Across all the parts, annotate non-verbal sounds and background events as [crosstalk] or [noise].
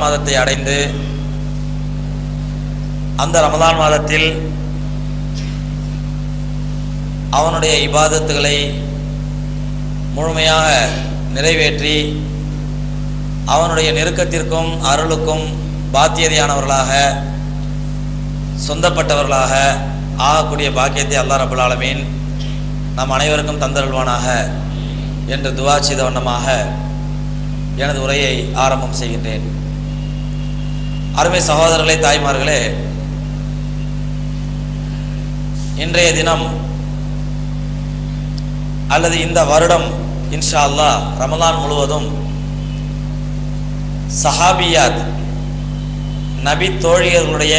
மாதத்தை அடைந்து அந்த ரமதான் மாதத்தில் அவனுடைய இபாதத்துகளை முழுமையாக நிறைவேற்றி அவனுடைய நெருக்கத்திற்கும் அருளுக்கும் பாத்தியதையானவர்களாக சொந்தப்பட்டவர்களாக ஆகக்கூடிய பாக்கியத்தை அல்லா ரபுல் ஆலமீன் நம் அனைவருக்கும் தந்தருள்வானாக என்று துவா செய்த வண்ணமாக எனது உரையை ஆரம்பம் செய்கின்றேன். அருமை சகோதரர்களே தாய்மார்களே இன்றைய தினம் அல்லது இந்த வருடம் இன்ஷா அல்லாஹ் ரமலான் முழுவதும் சஹாபியாத் நபி தோழியர்களுடைய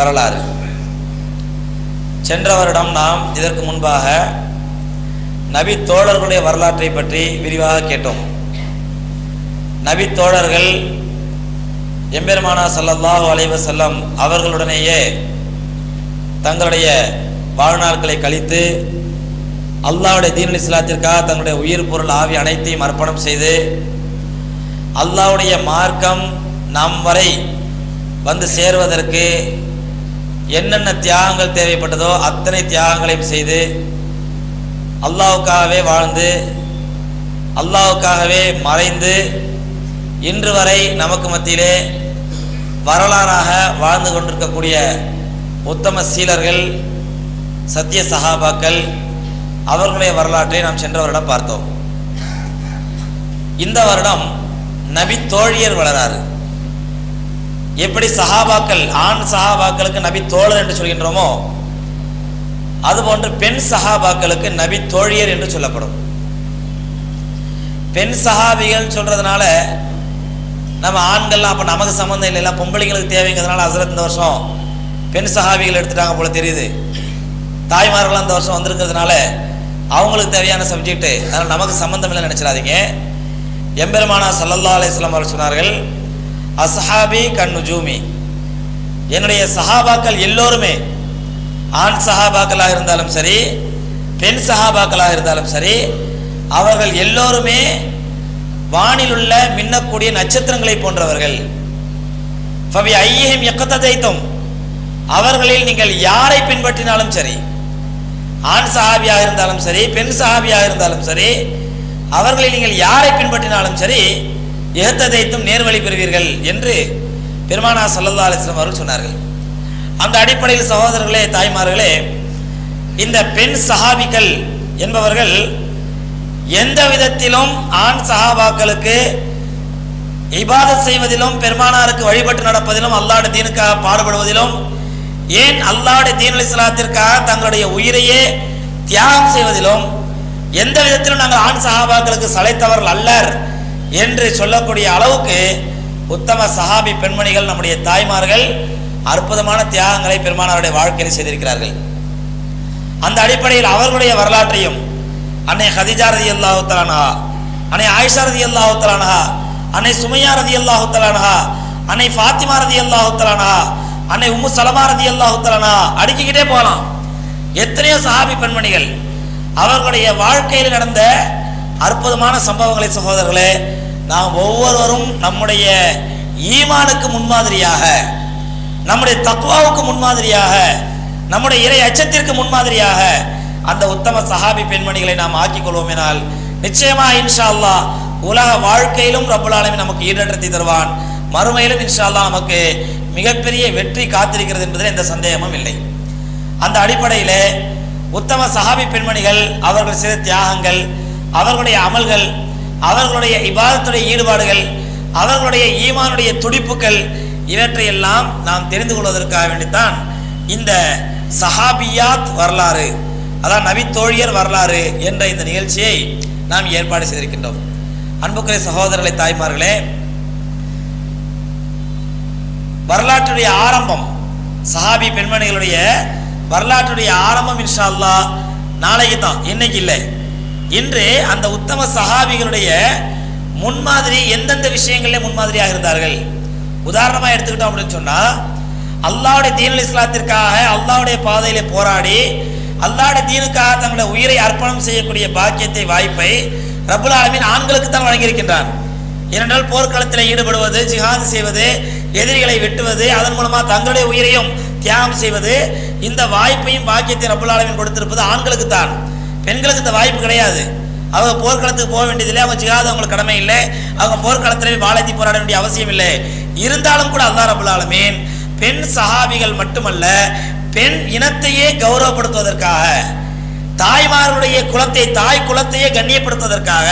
வரலாறு. சென்ற வருடம் நாம் இதற்கு முன்பாக நபி தோழர்களுடைய வரலாற்றை பற்றி விரிவாக கேட்டோம். நபி தோழர்கள் எம்பெருமானா சல்லல்லாஹு அலைஹி செல்லம் அவர்களுடனேயே தங்களுடைய வாழ்நாட்களை கழித்து அல்லாஹ்வுடைய தீன் இஸ்லாத்திற்காக தங்களுடைய உயிர் பொருள் ஆவி அனைத்தையும் அர்ப்பணம் செய்து அல்லாவுடைய மார்க்கம் நம் வரை வந்து சேருவதற்கு என்னென்ன தியாகங்கள் தேவைப்பட்டதோ அத்தனை தியாகங்களையும் செய்து அல்லாவுக்காகவே வாழ்ந்து அல்லாவுக்காகவே மறைந்து இன்று வரை நமக்கு மத்தியிலே வரலாறாக வாழ்ந்து கொண்டிருக்கக்கூடிய உத்தம சீலர்கள் சத்திய சகாபாக்கள் அவர்களுடைய வரலாற்றை நாம் சென்ற வருடம் பார்த்தோம். இந்த வருடம் நபி தோழியர் வளராறு. எப்படி சகாபாக்கள் ஆண் சகாபாக்களுக்கு நபி தோழர் என்று சொல்கின்றோமோ அதுபோன்று பெண் சகாபாக்களுக்கு நபி தோழியர் என்று சொல்லப்படும். பெண் சகாபிகள் சொல்றதுனால நம்ம ஆண்கள்லாம் அப்போ நமக்கு சம்மந்தம் இல்லை பொம்பளைங்களுக்கு தேவைங்கிறதுனால அசரத் இந்த வருஷம் பெண் சஹாபிகள் எடுத்துட்டாங்க போல தெரியுது. தாய்மார்கள்லாம் இந்த வருஷம் வந்திருக்கிறதுனால அவங்களுக்கு தேவையான சப்ஜெக்ட் அதனால் நமக்கு சம்மந்தம் இல்லை நினச்சிடாதீங்க. எம்பெருமானா சல்லல்லா அலிஸ்லாம் அவர் சொன்னார்கள் கண்ணு ஜூமி என்னுடைய சஹாபாக்கள் எல்லோருமே ஆண் சஹாபாக்களாக இருந்தாலும் சரி பெண் சஹாபாக்களாக இருந்தாலும் சரி அவர்கள் எல்லோருமே வானில் உள்ள மின்னக்கூடிய நட்சத்திரங்களை போன்றவர்கள். ஃபபி ஐயம் எக்கத்ததைத்தும் அவர்களில் நீங்கள் யாரை பின்பற்றினாலும் சரி ஆண் சஹாபியாக இருந்தாலும் சரி பெண் சஹாபியாக இருந்தாலும் சரி அவர்களில் நீங்கள் யாரை பின்பற்றினாலும் சரி எகத்ததைத்தும் நேர்வழி பெறுவீர்கள் என்று பெருமானா சல்லல்லா அலிஸ்லாம் அவர்கள் சொன்னார்கள். அந்த அடிப்படையில் சகோதரர்களே தாய்மார்களே இந்த பெண் சஹாபிகள் என்பவர்கள் எந்த விதத்திலும் ஆண் சஹாபாக்களுக்கு இபாதத் செய்வதிலும் பெருமானாருக்கு வழிபட்டு நடப்பதிலும் அல்லாட தீனுக்காக பாடுபடுவதிலும் ஏன் அல்லாட தீன் இஸ்லாத்திற்காக தங்களுடைய உயிரையே தியாகம் செய்வதிலும் எந்த விதத்திலும் நாங்கள் ஆண் சஹாபாக்களுக்கு சளைத்தவர்கள் அல்லர் என்று சொல்லக்கூடிய அளவுக்கு உத்தம சஹாபி பெண்மணிகள் நம்முடைய தாய்மார்கள் அற்புதமான தியாகங்களை பெருமானாருடைய வாழ்க்கையில் செய்திருக்கிறார்கள். அந்த அடிப்படையில் அவர்களுடைய வரலாற்றையும் அன்னை ஹதிஜா ரதி அல்லாஹு தலானஹா அன்னை ஆயிஷா ரதி அல்லாஹு தலானஹா அன்னை சுமையா ரதி அல்லாஹு தலானஹா அன்னை ஃபாத்திமா ரதி அல்லாஹு தலானஹா அன்னை உம்மு சலமா ரதி அல்லாஹு தலானஹா அடுக்கிக்கிட்டே போகலாம். எத்தனையோ சஹாபி பெண்மணிகள் அவர்களுடைய வாழ்க்கையில் நடந்த அற்புதமான சம்பவங்களை சகோதரர்களே நாம் ஒவ்வொருவரும் நம்முடைய ஈமானுக்கு முன்மாதிரியாக நம்முடைய தக்குவாவுக்கு முன்மாதிரியாக நம்முடைய இறை அச்சத்திற்கு முன்மாதிரியாக அந்த உத்தம சஹாபி பெண்மணிகளை நாம் ஆக்கிக் கொள்வோமேனால் நிச்சயமா இன்ஷா அல்லா உலக வாழ்க்கையிலும் ரப்புல் நமக்கு ஈடேற்றத்தை தருவான். மறுமையிலும் இன்ஷா அல்லா நமக்கு மிகப்பெரிய வெற்றி காத்திருக்கிறது என்பதில் எந்த சந்தேகமும் இல்லை. அந்த அடிப்படையில் உத்தம சஹாபி பெண்மணிகள் அவர்கள் செய்த தியாகங்கள் அவர்களுடைய அமல்கள் அவர்களுடைய இபாதத்துடைய ஈடுபாடுகள் அவர்களுடைய ஈமானுடைய துடிப்புகள் இவற்றையெல்லாம் நாம் தெரிந்து கொள்வதற்காக வேண்டித்தான் இந்த சஹாபியாத் வரலாறு. அதான் நபி வரலாறு என்ற இந்த நிகழ்ச்சியை நாம் ஏற்பாடு செய்திருக்கின்றோம். அன்புக்குரிய சகோதரர்களை தாய்மார்களே வரலாற்றுடைய ஆரம்பம் சஹாபி பெண்மணிகளுடைய வரலாற்றுடைய ஆரம்பம் இன்ஷா அல்லாஹ் நாளைக்கு தான் இன்னைக்கு இல்லை. இன்று அந்த உத்தம சஹாபிகளுடைய முன்மாதிரி எந்தெந்த விஷயங்களிலே முன்மாதிரியாக இருந்தார்கள்? உதாரணமாக எடுத்துக்கிட்டோம் அப்படின்னு சொன்னா அல்லாவுடைய தீனல் இஸ்லாத்திற்காக அல்லாவுடைய பாதையிலே போராடி அல்லாட தீனுக்காக தங்களுடைய உயிரை அர்ப்பணம் செய்யக்கூடிய பாக்கியத்தை வாய்ப்பை ரபுல் ஆலமீன் ஆண்களுக்கு தான் வழங்கியிருக்கின்றார் ஏனென்றால் போர்க்களத்தில் ஈடுபடுவது ஜிஹாது செய்வது எதிரிகளை வெட்டுவது அதன் மூலமாக தங்களுடைய உயிரையும் தியாகம் செய்வது இந்த வாய்ப்பையும் பாக்கியத்தை ரபுல் ஆலமீன் கொடுத்திருப்பது ஆண்களுக்கு தான். பெண்களுக்கு இந்த வாய்ப்பு கிடையாது. அவங்க போர்க்களத்துக்கு போக வேண்டியதில்லை அவங்க ஜிஹாது அவங்களுக்கு கடமை இல்லை அவங்க போர்க்களத்தில் வாழத்தி போராட வேண்டிய அவசியம் இல்லை. இருந்தாலும் கூட அல்லாஹ் ரபுல் ஆலமீன் பெண் சஹாபிகள் மட்டுமல்ல பெண் இனத்தையே கௌரவப்படுத்துவதற்காக தாய்மார்களுடைய குலத்தை தாய் குலத்தையே கண்ணியப்படுத்துவதற்காக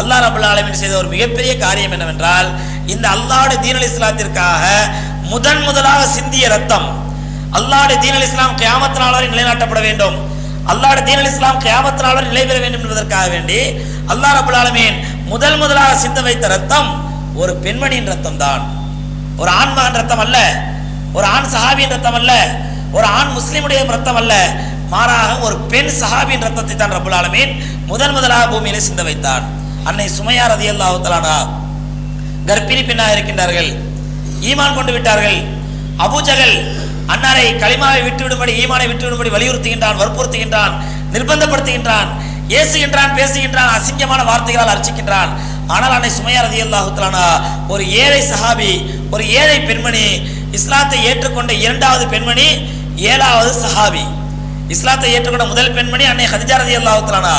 அல்லாஹ் ரபுல் ஆலமின் செய்த ஒரு மிகப்பெரிய காரியம் என்னவென்றால் இந்த அல்லாஹ்வுடைய தீனல் இஸ்லாத்திற்காக முதன் முதலாக சிந்திய ரத்தம் அல்லாஹ்வுடைய தீனல் இஸ்லாம் கியாமத் வரை நிலைநாட்டப்பட வேண்டும். அல்லாஹ்வுடைய தீனல் இஸ்லாம் கியாமத் வரை நிலை பெற வேண்டும் என்பதற்காக வேண்டி அல்லாஹ் ரபுல் ஆலமீன் முதல் முதலாக சிந்த வைத்த ரத்தம் ஒரு பெண்மணியின் ரத்தம் தான் ஒரு ஆண்மகன் ரத்தம் அல்ல ஒரு ஆண் சஹாபியின் ரத்தம் அல்ல ஒரு ஆண் முஸ்லீமுடைய ரத்தம் அல்ல. மாறாக ஒரு பெண் சஹாபியின் ரத்தத்தை தான் ரபுல் ஆலமீன் முதன் முதலாக பூமியிலே சிந்த வைத்தான். அன்னை சுமையா ரதியல்லாஹு தஆலா கர்ப்பிணி பெண்ணாக இருக்கின்றார்கள். ஈமான் கொண்டு விட்டார்கள். அபூஜகல் அன்னாரை களிமாவை விட்டுவிடும்படி ஈமானை விட்டுவிடும்படி வலியுறுத்துகின்றான் வற்புறுத்துகின்றான் நிர்பந்தப்படுத்துகின்றான் ஏசுகின்றான் பேசுகின்றான் அசிங்கமான வார்த்தைகளால் அர்ச்சிக்கின்றான். ஆனால் அன்னை சுமையா ரதியல்லாஹு தஆலா ஒரு ஏழை சஹாபி ஒரு ஏழை பெண்மணி இஸ்லாத்தை ஏற்றுக்கொண்ட இரண்டாவது பெண்மணி ஏழாவது சஹாபி. இஸ்லாத்தை ஏற்றுக்கொண்ட முதல் பெண்மணி அன்னை ஹதிஜா ரதி அல்லாஹுத்தலானா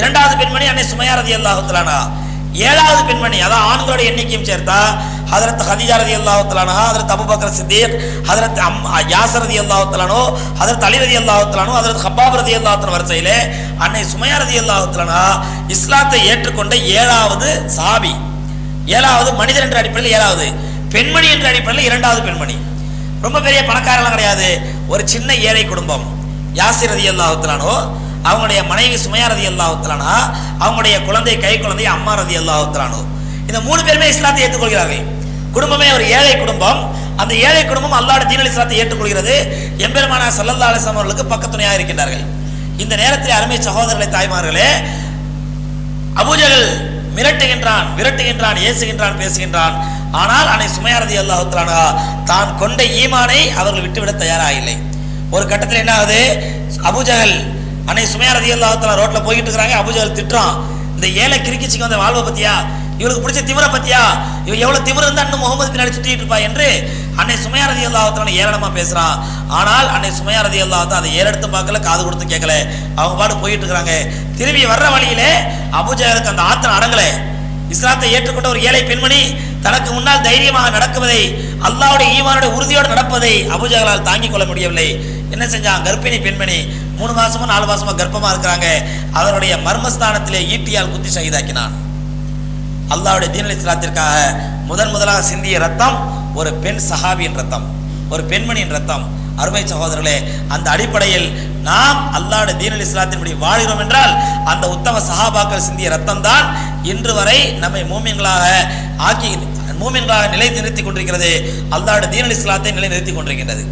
இரண்டாவது பெண்மணி அன்னை சுமையா ரதி அல்லாஹுத்தலானா ஏழாவது பெண்மணி அதான் ஆண்களோட எண்ணிக்கையும் சேர்த்தா ஹதரத் ஹதிஜா ரதி அல்லாஹுத்தலானா ஹதரத் அபுபக்கர் சித்திக் ஹதரத் அம் யாசர் ரதி அல்லாஹுத்தலானோ ஹதரத் அலி ரதி அல்லாஹுத்தலானோ ஹதரத் ஹப்பாப் ரதி அல்லாஹு வரிசையிலே அன்னை சுமையா ரதி அல்லாஹுத்தலானா இஸ்லாத்தை ஏற்றுக்கொண்ட ஏழாவது சாபி ஏழாவது மனிதர் என்ற அடிப்படையில் ஏழாவது பெண்மணி என்ற அடிப்படையில் இரண்டாவது பெண்மணி. ரொம்ப பெரிய பணக்காரெல்லாம் கிடையாது. ஒரு சின்ன ஏழை குடும்பம். யாசிர் ரதி அல்லாஹுத்தலானோ அவங்களுடைய மனைவி சுமையா ரதி அல்லாஹுத்தலானா அவங்களுடைய குழந்தை கை குழந்தை அம்மா ரதி அல்லாஹுத்தலானோ இந்த மூணு பேருமே இஸ்லாத்தை ஏற்றுக்கொள்கிறார்கள். குடும்பமே ஒரு ஏழை குடும்பம். அந்த ஏழை குடும்பம் அல்லாட தீனல் இஸ்லாத்தை ஏற்றுக்கொள்கிறது. எம்பெருமானா சல்லல்லா அலிஸ்லாம் அவர்களுக்கு பக்கத்துணையாக இருக்கின்றார்கள். இந்த நேரத்தில் அருமை சகோதரர்களை தாய்மார்களே அபூஜகல் மிரட்டுகின்றான் விரட்டுகின்றான் ஏசுகின்றான் பேசுகின்றான். ஆனால் அன்னை சுமையாரதி அல்லாஹுத்தானா தான் கொண்ட ஈமானை அவர்கள் விட்டுவிட தயாராக இல்லை ஒரு கட்டத்தில் என்ன ஆகுது அபுஜகல் அன்னை சுமையாரதி அல்லாஹுத்தலா ரோட்ல போயிட்டு இருக்கிறாங்க. அபுஜகல் திட்டுறான் இந்த ஏழை கிரிக்கிச்சிக்கு வந்த வாழ்வை பத்தியா? இவளுக்கு பிடிச்ச திமிர பத்தியா? இவ எவ்வளவு திமிர இருந்தா இன்னும் முகமது பின்னாடி சுத்திட்டு இருப்பா என்று அன்னை சுமையாரதி அல்லாஹத்தான ஏளனமா பேசுறான். ஆனால் அன்னை சுமையாரதி அல்லாஹத்தான் அதை ஏறெடுத்து பார்க்கல காது கொடுத்து கேட்கல. அவங்க பாடு போயிட்டு இருக்கிறாங்க. திரும்பி வர்ற வழியிலே அபுஜகருக்கு அந்த ஆத்திரம் அடங்கலை. இஸ்லாத்தை ஏற்றுக்கொண்ட ஒரு ஏழை பெண்மணி தனக்கு முன்னால் தைரியமாக நடக்குவதை அல்லாவுடைய ஈமானுடைய உறுதியோடு நடப்பதை அபுஜகலால் தாங்கிக் கொள்ள முடியவில்லை. என்ன செஞ்சான்? கர்ப்பிணி பெண்மணி மூணு மாசமோ நாலு மாசமோ கர்ப்பமா இருக்கிறாங்க. அவருடைய மர்மஸ்தானத்திலே ஈட்டியால் குத்தி சகிதாக்கினான் அல்லாவுடைய தீனல் இஸ்லாத்திற்காக முதன் முதலாக சிந்திய ரத்தம் ஒரு பெண் சஹாபியின் ரத்தம் ஒரு பெண்மணியின் ரத்தம். அருமை சகோதரர்களே அந்த அடிப்படையில் நாம் அல்லாட தீனல் இஸ்லாத்தின்படி வாழ்கிறோம் என்றால் அந்த உத்தம சஹாபாக்கள் சிந்திய ரத்தம் தான் இன்று வரை நம்மை மூமியங்களாக ஆக்கி மூமியங்களாக நிலை நிறுத்தி கொண்டிருக்கிறது அல்லாட தீனல் இஸ்லாத்தை நிலை நிறுத்தி கொண்டிருக்கின்றது.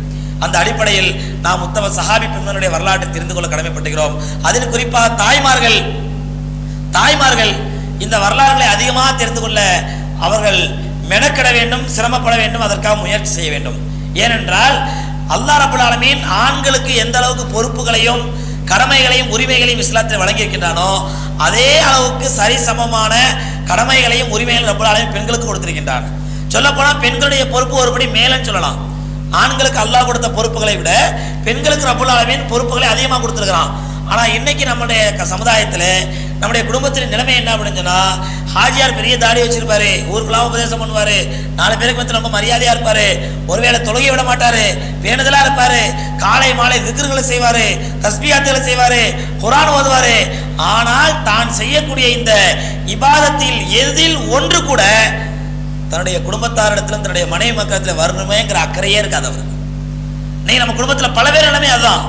அந்த அடிப்படையில் நாம் உத்தம சஹாபி பெண்களுடைய வரலாற்றை தெரிந்து கொள்ள கடமைப்பட்டுகிறோம். அதில் குறிப்பாக தாய்மார்கள் தாய்மார்கள் இந்த வரலாறுகளை அதிகமாக தெரிந்து கொள்ள அவர்கள் மெனக்கிட வேண்டும் சிரமப்பட வேண்டும் அதற்காக முயற்சி செய்ய வேண்டும். ஏனென்றால் அல்லாஹ் ரபுல் ஆலமீன் ஆண்களுக்கு எந்த அளவுக்கு பொறுப்புகளையும் கடமைகளையும் உரிமைகளையும் இஸ்லாத்தில் வழங்கியிருக்கின்றானோ அதே அளவுக்கு சரிசமமான கடமைகளையும் உரிமைகளையும் ரபுல் ஆலமீன் பெண்களுக்கு கொடுத்திருக்கின்றான் சொல்லப்போனால் பெண்களுடைய பொறுப்பு ஒருபடி மேலன்னு சொல்லலாம். ஆண்களுக்கு அல்லாஹ் கொடுத்த பொறுப்புகளை விட பெண்களுக்கு ரபுல் ஆலமீன் பொறுப்புகளை அதிகமாக கொடுத்துருக்கிறான். ஆனால் இன்னைக்கு நம்முடைய க- நம்முடைய குடும்பத்தின் நிலைமை என்ன அப்படின்னு சொன்னால் ஹாஜியார் பெரிய தாடி வச்சிருப்பாரு ஊருக்குலாம் உபதேசம் பண்ணுவாரு நாலு பேருக்கு வந்து ரொம்ப மரியாதையா இருப்பாரு ஒருவேளை தொழுகை விட மாட்டாரு வேண்டுதலா இருப்பாரு காலை மாலை திக்ருகளை செய்வாரு தஸ்பியாத்துகளை செய்வாரு குரான் ஓதுவாரு. ஆனால் தான் செய்யக்கூடிய இந்த இபாதத்தில் எதில் ஒன்று கூட தன்னுடைய குடும்பத்தாரிடத்திலும் தன்னுடைய மனைவி மக்களத்தில் வரணுமேங்கிற அக்கறையே இருக்காது அவருக்கு. இன்னைக்கு நம்ம குடும்பத்துல பல பேர் நிலைமை அதுதான்.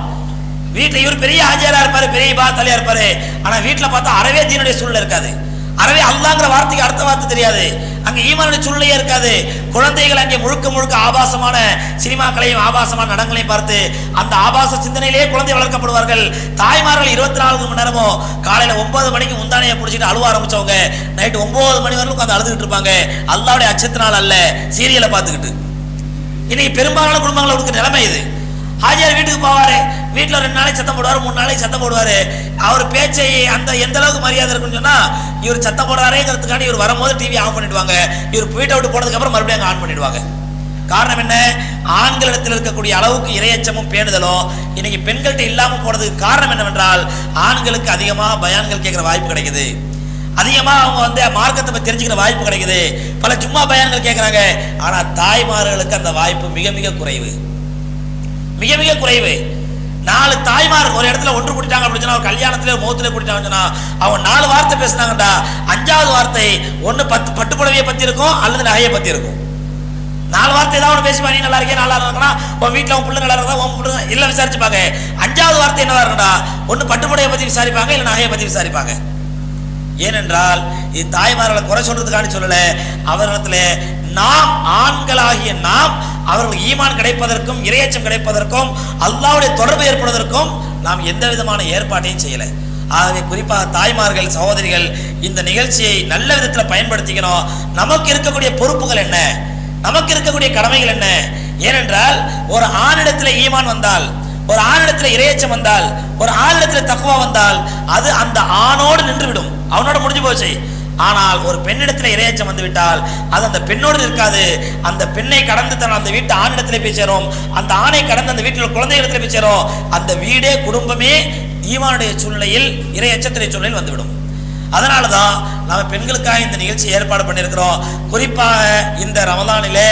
வீட்டில் இவர் பெரிய ஆஜியாரா இருப்பாரு பெரிய பாத்தாலியா இருப்பாரு. ஆனா வீட்டில் பார்த்தா அறவே தீனுடைய சூழ்நிலை இருக்காது. அறவே அல்லாங்கிற வார்த்தைக்கு அடுத்த வார்த்தை தெரியாது. அங்கே ஈமானுடைய சூழ்நிலையே இருக்காது. குழந்தைகள் அங்கே முழுக்க முழுக்க ஆபாசமான சினிமாக்களையும் ஆபாசமான நடங்களையும் பார்த்து அந்த ஆபாச சிந்தனையிலேயே குழந்தை வளர்க்கப்படுவார்கள். தாய்மார்கள் இருபத்தி நாலு மணி நேரமும் காலையில் ஒன்பது மணிக்கு முந்தானையை பிடிச்சிட்டு அழுவ ஆரம்பிச்சவங்க நைட்டு ஒன்பது மணி வரைக்கும் உட்காந்து அழுதுகிட்டு இருப்பாங்க. அல்லாவுடைய அச்சத்தினால் அல்ல சீரியலை பார்த்துக்கிட்டு. இன்னைக்கு பெரும்பாலான குடும்பங்களை கொடுக்க நிலைமை இது. ஹாஜியார் வீட்டுக்கு போவாரு. வீட்டில் ரெண்டு நாளைக்கு சத்தம் போடுவாரு மூணு நாளைக்கு சத்தம் போடுவாரு. அவர் பேச்சை அந்த எந்த அளவுக்கு மரியாதை இருக்குன்னு சொன்னா இவர் சத்தம் போடுறாரேங்கிறதுக்காண்டி இவர் வரும்போது டிவி ஆஃப் பண்ணிடுவாங்க. இவர் வீட்டை விட்டு போனதுக்கு மறுபடியும் அங்கே ஆன் பண்ணிடுவாங்க. காரணம் என்ன? ஆண்களிடத்தில் இருக்கக்கூடிய அளவுக்கு இரையச்சமும் பேணுதலும் இன்னைக்கு பெண்கள்கிட்ட இல்லாமல் போனதுக்கு காரணம் என்னவென்றால் ஆண்களுக்கு அதிகமாக பயான்கள் கேட்குற வாய்ப்பு கிடைக்குது. அதிகமாக அவங்க வந்து மார்க்கத்தை பற்றி தெரிஞ்சுக்கிற வாய்ப்பு கிடைக்குது. பல சும்மா பயான்கள் கேட்குறாங்க. ஆனால் தாய்மார்களுக்கு அந்த வாய்ப்பு மிக மிக குறைவு. மிக மிக குறைவு. நாலு தாய்மார் ஒரு இடத்துல ஒன்று கூட்டிட்டாங்க அப்படின்னு சொன்னா ஒரு கல்யாணத்துல முகத்துல கூட்டிட்டாங்கன்னு சொன்னா அவங்க நாலு வார்த்தை பேசுனாங்கடா. அஞ்சாவது வார்த்தை ஒன்று பத்து பட்டு புடவையை பத்தி இருக்கும் அல்லது நகையை பத்தி இருக்கும் நாலு வார்த்தை ஏதாவது ஒன்று பேசுவா நீ நல்லா இருக்கே நல்லா இருக்கா உன் வீட்டில் உன் பிள்ளை நல்லா இருக்கா உன் பிள்ளை இல்லை விசாரிச்சுப்பாங்க. அஞ்சாவது வார்த்தை என்னவா இருக்கடா ஒன்று பட்டுப்புடையை பற்றி விசாரிப்பாங்க இல்லை நகையை பற்றி விசாரிப்பாங்க. ஏனென்றால் இது தாய்மார்களை குறை சொல்றதுக்காண்டி சொல்லலை. அவர்களிடத்துல நாம் ஆண்களாகிய நாம் அவர்கள் ஈமான் கிடைப்பதற்கும் இரையச்சம் கிடைப்பதற்கும் அல்லாவுடைய தொடர்பு ஏற்படுவதற்கும் நாம் எந்த விதமான ஏற்பாட்டையும் செய்யலை. ஆகவே குறிப்பாக தாய்மார்கள் சகோதரிகள் இந்த நிகழ்ச்சியை நல்ல விதத்தில் பயன்படுத்திக்கணும். நமக்கு இருக்கக்கூடிய பொறுப்புகள் என்ன? நமக்கு இருக்கக்கூடிய கடமைகள் என்ன? ஏனென்றால் ஒரு ஆணிடத்தில் ஈமான் வந்தால் ஒரு ஆணிடத்தில் இரையச்சம் வந்தால் ஒரு ஆணிடத்தில் தக்குவா வந்தால் அது அந்த ஆணோடு நின்றுவிடும். அவனோட முடிஞ்சு போச்சு. ஆனால் ஒரு பெண்ணிடத்தில் இரையச்சம் வந்துவிட்டால் அது அந்த பெண்ணோடு இருக்காது அந்த பெண்ணை கடந்து தன் அந்த வீட்டு ஆணிடத்தில் போய் சேரும். அந்த ஆணை கடந்து அந்த வீட்டில் குழந்தைகளிடத்தில் போய் சேரும். அந்த வீடே குடும்பமே ஈவானுடைய சூழ்நிலையில் இரையச்சத்திரை சூழ்நிலையில் வந்துவிடும். அதனால தான் நம்ம பெண்களுக்காக இந்த நிகழ்ச்சி ஏற்பாடு பண்ணியிருக்கிறோம். குறிப்பாக இந்த ரமதானிலே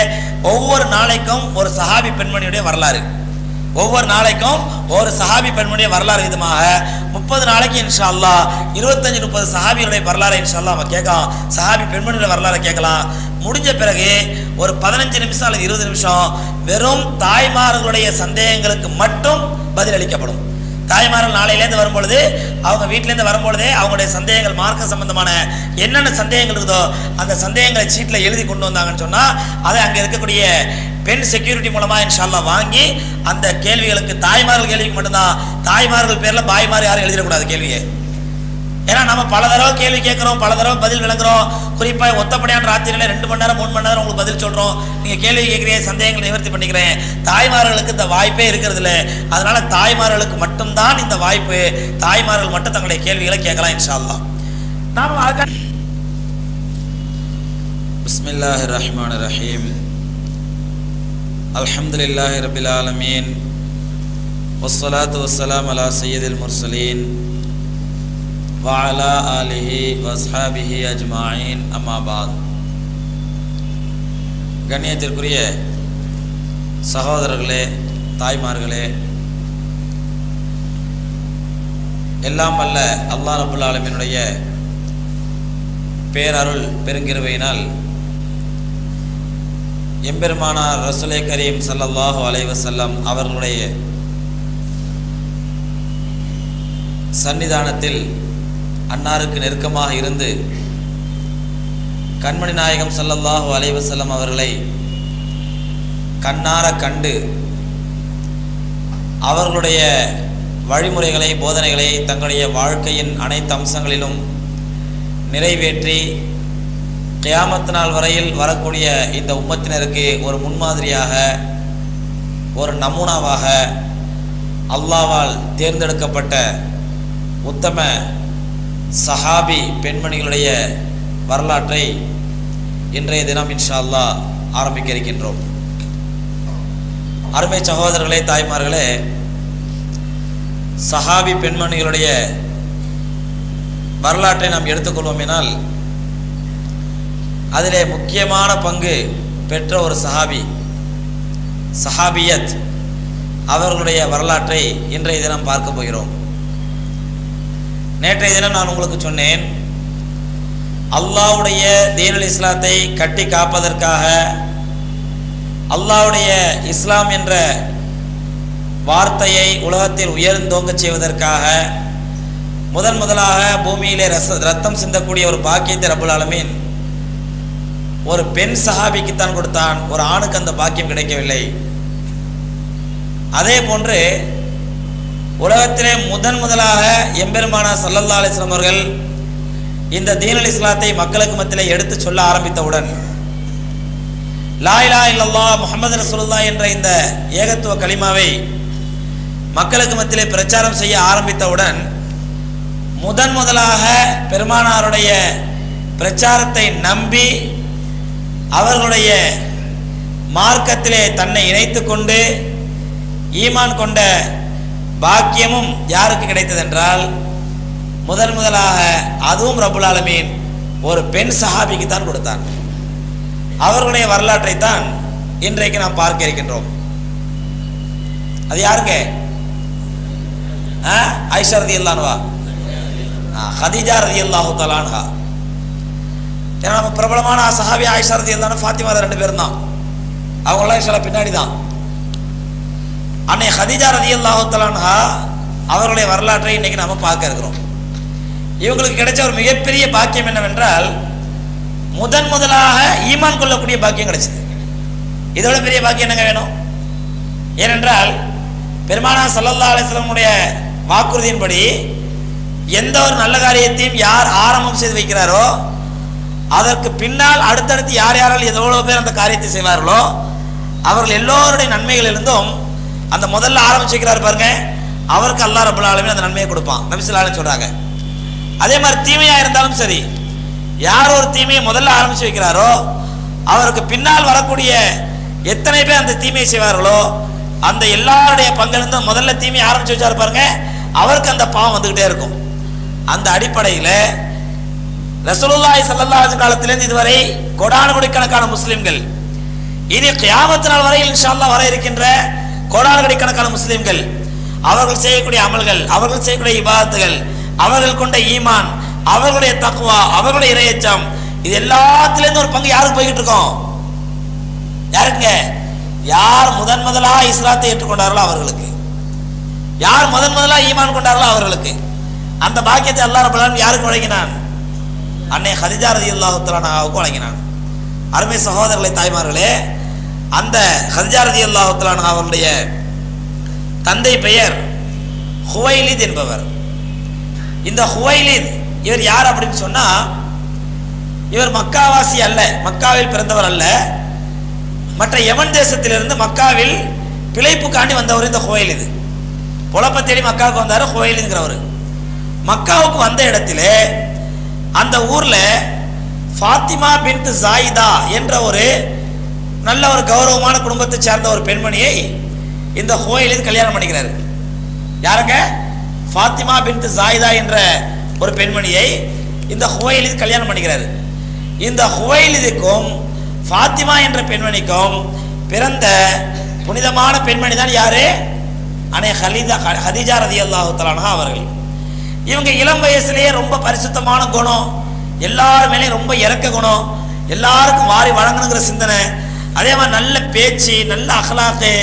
ஒவ்வொரு நாளைக்கும் ஒரு சஹாபி பெண்மணியுடைய வரலாறு. ஒவ்வொரு நாளைக்கும் ஒரு சஹாபி பெண்மணிய வரலாறு விதமாக முப்பது நாளைக்கு இன்ஷா அல்லாஹ் இருபத்தஞ்சு முப்பது சஹாபிகளுடைய வரலாறு இன்ஷா அல்லாஹ் நம்ம கேட்கலாம். சஹாபி பெண்மணியோட வரலாறு கேட்கலாம். முடிஞ்ச பிறகு ஒரு பதினஞ்சு நிமிஷம் அல்லது இருபது நிமிஷம் வெறும் தாய்மார்களுடைய சந்தேகங்களுக்கு மட்டும் பதிலளிக்கப்படும். தாய்மார்கள் நாளையிலேருந்து வரும்பொழுது அவங்க வீட்டிலேருந்து வரும்பொழுதே அவங்களுடைய சந்தேகங்கள் மார்க்க சம்பந்தமான என்னென்ன சந்தேகங்கள் இருக்குதோ அந்த சந்தேகங்களை சீட்டில் எழுதி கொண்டு வந்தாங்கன்னு சொன்னால் அதை அங்கே இருக்கக்கூடிய பெண் செக்யூரிட்டி மூலமாக இன்ஷால்லாம் வாங்கி அந்த கேள்விகளுக்கு தாய்மார்கள் கேள்விக்கு மட்டும்தான் தாய்மார்கள் பேரில் பாய்மார் யாரும் எழுதிடக்கூடாது கேள்வியை. ஏன்னா நம்ம பல தடவை கேள்வி கேட்குறோம் பல தடவை பதில் விளங்குறோம். குறிப்பாக ஒத்தப்படியான ராத்திரியில் ரெண்டு மணி நேரம் மூணு மணி நேரம் உங்களுக்கு பதில் சொல்கிறோம் நீங்கள் கேள்வி கேட்குறீங்க சந்தேகங்களை நிவர்த்தி பண்ணிக்கிறேன். தாய்மார்களுக்கு இந்த வாய்ப்பே இருக்கிறது இல்லை அதனால் தாய்மார்களுக்கு மட்டும்தான் இந்த வாய்ப்பு. தாய்மார்கள் மட்டும் தங்களுடைய கேள்விகளை கேட்கலாம் இன்ஷால்லா நாம் அதுக்காக ரஹ்மான் ரஹீம் அல்ஹம்துலில்லாஹி ரபில் ஆலமீன். வஸ்ஸலாத்து வஸ்ஸலாம் அலா சையதில் முர்சலீன். وعلى آله وأصحابه أجمعين أما بعد கண்ணியத்திற்குரிய சகோதரர்களே தாய்மார்களே எல்லாம் வல்ல அல்லாஹ் ரபுல் ஆலமினுடைய பேரருள் பெருங்கிருவையினால் எம்பெருமானார் ரசுலே கரீம் ஸல்லல்லாஹு அலைஹி வஸல்லம் அவர்களுடைய சன்னிதானத்தில் அன்னாருக்கு நெருக்கமாக இருந்து கண்மணி நாயகம் சல்லல்லாஹு அலைவசல்லம் அவர்களை கண்ணார கண்டு அவர்களுடைய வழிமுறைகளை போதனைகளை தங்களுடைய வாழ்க்கையின் அனைத்து அம்சங்களிலும் நிறைவேற்றி கியாமத்து நாள் வரையில் வரக்கூடிய இந்த உம்மத்தினருக்கு ஒரு முன்மாதிரியாக ஒரு நமூனாவாக அல்லாவால் தேர்ந்தெடுக்கப்பட்ட உத்தம சஹாபி பெண்மணிகளுடைய வரலாற்றை இன்றைய தினம் இன்ஷா அல்லா ஆரம்பிக்க இருக்கின்றோம் அருமை சகோதரர்களே தாய்மார்களே சஹாபி பெண்மணிகளுடைய வரலாற்றை நாம் எடுத்துக்கொள்வோமேனால் அதிலே முக்கியமான பங்கு பெற்ற ஒரு சஹாபி சஹாபியத் அவர்களுடைய வரலாற்றை இன்றைய தினம் பார்க்க போகிறோம். நேற்றைய தினம் நான் உங்களுக்கு சொன்னேன் அல்லாஹ்வுடைய தீனல் இஸ்லாத்தை கட்டி காப்பதற்காக அல்லாஹ்வுடைய இஸ்லாம் என்ற வார்த்தையை உலகத்தில் உயர்ந்தோங்க செய்வதற்காக முதன் முதலாக பூமியிலே ரச ரத்தம் சிந்தக்கூடிய ஒரு பாக்கியத்தை ரபுல் ஆலமீன் ஒரு பெண் சஹாபிக்குத்தான் கொடுத்தான் ஒரு ஆணுக்கு அந்த பாக்கியம் கிடைக்கவில்லை. அதே போன்று உலகத்திலே முதன் முதலாக எம்பெருமானா சல்லல்லா அலிஸ்லாம் அவர்கள் இந்த தீனல் இஸ்லாத்தை மக்களுக்கு மத்தியில் எடுத்து சொல்ல ஆரம்பித்தவுடன் லா இலா இல்லல்லா முகமது ரசூல்லா என்ற இந்த ஏகத்துவ களிமாவை மக்களுக்கு மத்தியிலே பிரச்சாரம் செய்ய ஆரம்பித்தவுடன் முதன் முதலாக பெருமானாருடைய பிரச்சாரத்தை நம்பி அவர்களுடைய மார்க்கத்திலே தன்னை இணைத்து கொண்டு ஈமான் கொண்ட பாக்கியமும் யாருக்கு கிடைத்ததென்றால் முதன் முதலாக அதுவும் ரபுல் ஆலமீன் ஒரு பெண் சஹாபிக்கு தான் கொடுத்தான். அவர்களுடைய வரலாற்றை தான் இன்றைக்கு நாம் பார்க்க இருக்கின்றோம். அது யாருங்க ஆ? ரதி அல்லானுவா ஹதிஜா ரதி அல்லாஹு தலான்ஹா ஏன்னா நம்ம பிரபலமான சஹாபி ஆயிஷா ரதி அல்லானு ஃபாத்திமா ரெண்டு பேரும் தான். அவங்களாம் சில பின்னாடி தான் அன்னை ஹதிஜா ரதி அல்லாஹு அவர்களுடைய வரலாற்றை இன்னைக்கு நம்ம பார்க்க இருக்கிறோம். இவங்களுக்கு கிடைச்ச ஒரு மிகப்பெரிய பாக்கியம் என்னவென்றால் முதன் முதலாக ஈமான் கொள்ளக்கூடிய பாக்கியம் கிடைச்சது. இதோட பெரிய பாக்கியம் என்னங்க வேணும்? ஏனென்றால் பெருமானா சல்லல்லா அலிஸ்லமுடைய வாக்குறுதியின்படி எந்த ஒரு நல்ல காரியத்தையும் யார் ஆரம்பம் செய்து வைக்கிறாரோ அதற்கு பின்னால் அடுத்தடுத்து யார் யாரால் எவ்வளோ பேர் அந்த காரியத்தை செய்வார்களோ அவர்கள் எல்லோருடைய நன்மைகளிலிருந்தும் அந்த முதல்ல ஆரம்பிச்சு வைக்கிறார் பாருங்க. அவருக்கு அல்லா ரபுல் ஆலமே அந்த நன்மையை கொடுப்பான். நபிசுல்லாலும் சொல்றாங்க. அதே மாதிரி தீமையா இருந்தாலும் சரி யார் ஒரு தீமையை முதல்ல ஆரம்பிச்சு வைக்கிறாரோ அவருக்கு பின்னால் வரக்கூடிய எத்தனை பேர் அந்த தீமையை செய்வார்களோ அந்த எல்லாருடைய பங்கிலிருந்து முதல்ல தீமையை ஆரம்பிச்சு வச்சாரு பாருங்க அவருக்கு அந்த பாவம் வந்துகிட்டே இருக்கும். அந்த அடிப்படையில் ரசூலுல்லாஹி ஸல்லல்லாஹு காலத்திலேருந்து காலத்திலிருந்து இதுவரை கோடானு கோடிக்கணக்கான முஸ்லிம்கள் இனி கியாமத்து நாள் வரை இன்ஷா அல்லாஹ் வர இருக்கின்ற கோடானு கோடிக்கணக்கான முஸ்லிம்கள் அவர்கள் செய்யக்கூடிய அமல்கள் அவர்கள் செய்யக்கூடிய இபாதத்துகள் அவர்கள் கொண்ட ஈமான் அவர்களுடைய தக்குவா அவர்களுடைய இரையச்சம் இது எல்லாத்துலேருந்து ஒரு பங்கு யாருக்கு போய்கிட்டு இருக்கோம்? யாருங்க யார் முதன் முதலாக இஸ்லாத்தை ஏற்றுக்கொண்டார்களோ அவர்களுக்கு. யார் முதன் முதலாக ஈமான் கொண்டார்களோ அவர்களுக்கு. அந்த பாக்கியத்தை அல்லாஹ் யாருக்கு வழங்கினான்? அன்னை ஹதிஜா ரதி தஆலாவுக்கு வழங்கினான். அருமை சகோதரர்களை தாய்மார்களே அந்த ஹஜாரதி ரதியல்லாஹு அவருடைய தந்தை பெயர் ஹுவைலித் என்பவர். இந்த ஹுவைலித் இவர் யார் அப்படின்னு சொன்னால் இவர் மக்காவாசி அல்ல மக்காவில் பிறந்தவர் அல்ல. மற்ற யமன் தேசத்திலிருந்து மக்காவில் பிழைப்புக்காண்டி வந்தவர் இந்த ஹுவைலிது. பொழப்ப தேடி மக்காவுக்கு வந்தார் ஹுவைலிதுங்கிறவர். மக்காவுக்கு வந்த இடத்துல அந்த ஊரில் ஃபாத்திமா பின்த் ஜாயிதா என்ற ஒரு நல்ல ஒரு கௌரவமான குடும்பத்தை சேர்ந்த ஒரு பெண்மணியை இந்த ஹோயிலிருந்து கல்யாணம் பண்ணிக்கிறாரு. யாருங்க? ஃபாத்திமா பின் ஜாயிதா என்ற ஒரு பெண்மணியை இந்த ஹுவைலித் கல்யாணம் பண்ணிக்கிறாரு. இந்த ஹுவைலிதுக்கும் ஃபாத்திமா என்ற பெண்மணிக்கும் பிறந்த புனிதமான பெண்மணி தான் யாரு? அனே ஹலிதா ஹதிஜா ரதி அல்லாஹு அவர்கள். இவங்க இளம் வயசுலேயே ரொம்ப பரிசுத்தமான குணம் எல்லார் மேலேயும் ரொம்ப இறக்க குணம் எல்லாருக்கும் வாரி வழங்கணுங்கிற சிந்தனை அதே மாதிரி நல்ல பேச்சு நல்ல அகலாக்கு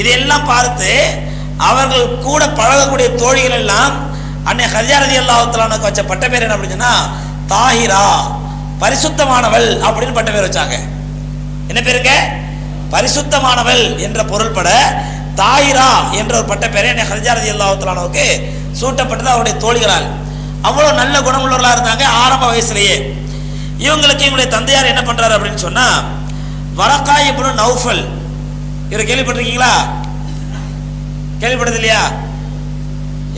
இதையெல்லாம் பார்த்து அவர்கள் கூட பழகக்கூடிய தோழிகள் எல்லாம் அன்னை ஹரிஜாரதி அல்லாஹுத்தலானுக்கு வச்ச பட்ட பேர் என்ன அப்படின்னு சொன்னா தாஹிரா பரிசுத்தமானவள் அப்படின்னு பட்ட பேர் வச்சாங்க. என்ன பேருங்க பரிசுத்தமானவள் என்ற பொருள்பட தாயிரா என்ற ஒரு பட்ட பேரை என்னை ஹரிஜாரதி அல்லாஹுத்தலானுக்கு சூட்டப்பட்டது அவருடைய தோழிகளால். அவ்வளோ நல்ல குணமுள்ளவர்களாக இருந்தாங்க ஆரம்ப வயசுலேயே. இவங்களுக்கு இவங்களுடைய தந்தையார் என்ன பண்ணுறாரு அப்படின்னு சொன்னால் வரக்கா இப்னு நௌஃபல். இவர் கேள்விப்பட்டிருக்கீங்களா? கேள்விப்பட்டது இல்லையா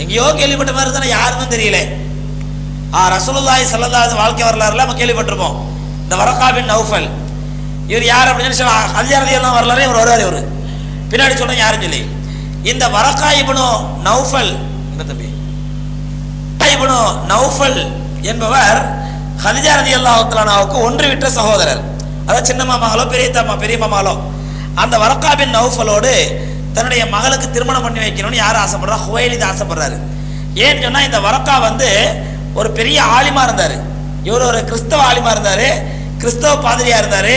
எங்கேயோ கேள்விப்பட்ட மாதிரி தானே யாருக்கும் தெரியல. ஆ ரசூலுல்லாஹி ஸல்லல்லாஹு வாழ்க்கை வரலாறுல நம்ம கேள்விப்பட்டிருப்போம். இந்த வரக்கா பின் நௌஃபல். இவர் யார் அப்படின்னு சொல்லி ஹதியாரதி எல்லாம் வரலாறு இவர் வருவார் இவர். பின்னாடி சொல்றேன் யாருன்னு சொல்லி. இந்த வரக்கா இப்னு நௌஃபல் என்ன தம்பி? இப்னு நௌஃபல் என்பவர் ஹதிஜா ரதி அல்லாஹுத்தலானாவுக்கு ஒன்று விட்ட சகோதரர். அதாவது சின்ன மாமாங்களோ பெரிய தம்மா பெரிய மாமாவாலோ அந்த வரக்கா பின் தன்னுடைய மகளுக்கு திருமணம் பண்ணி வைக்கணும்னு யார் ஆசைப்படுறா? ஹுவைலித் ஆசைப்படுறாரு. ஏன்னு சொன்னால் இந்த வரக்கா வந்து ஒரு பெரிய ஆலிமா இருந்தார். இவர் ஒரு கிறிஸ்தவ ஆலிமா இருந்தார் கிறிஸ்தவ பாதிரியாக இருந்தார்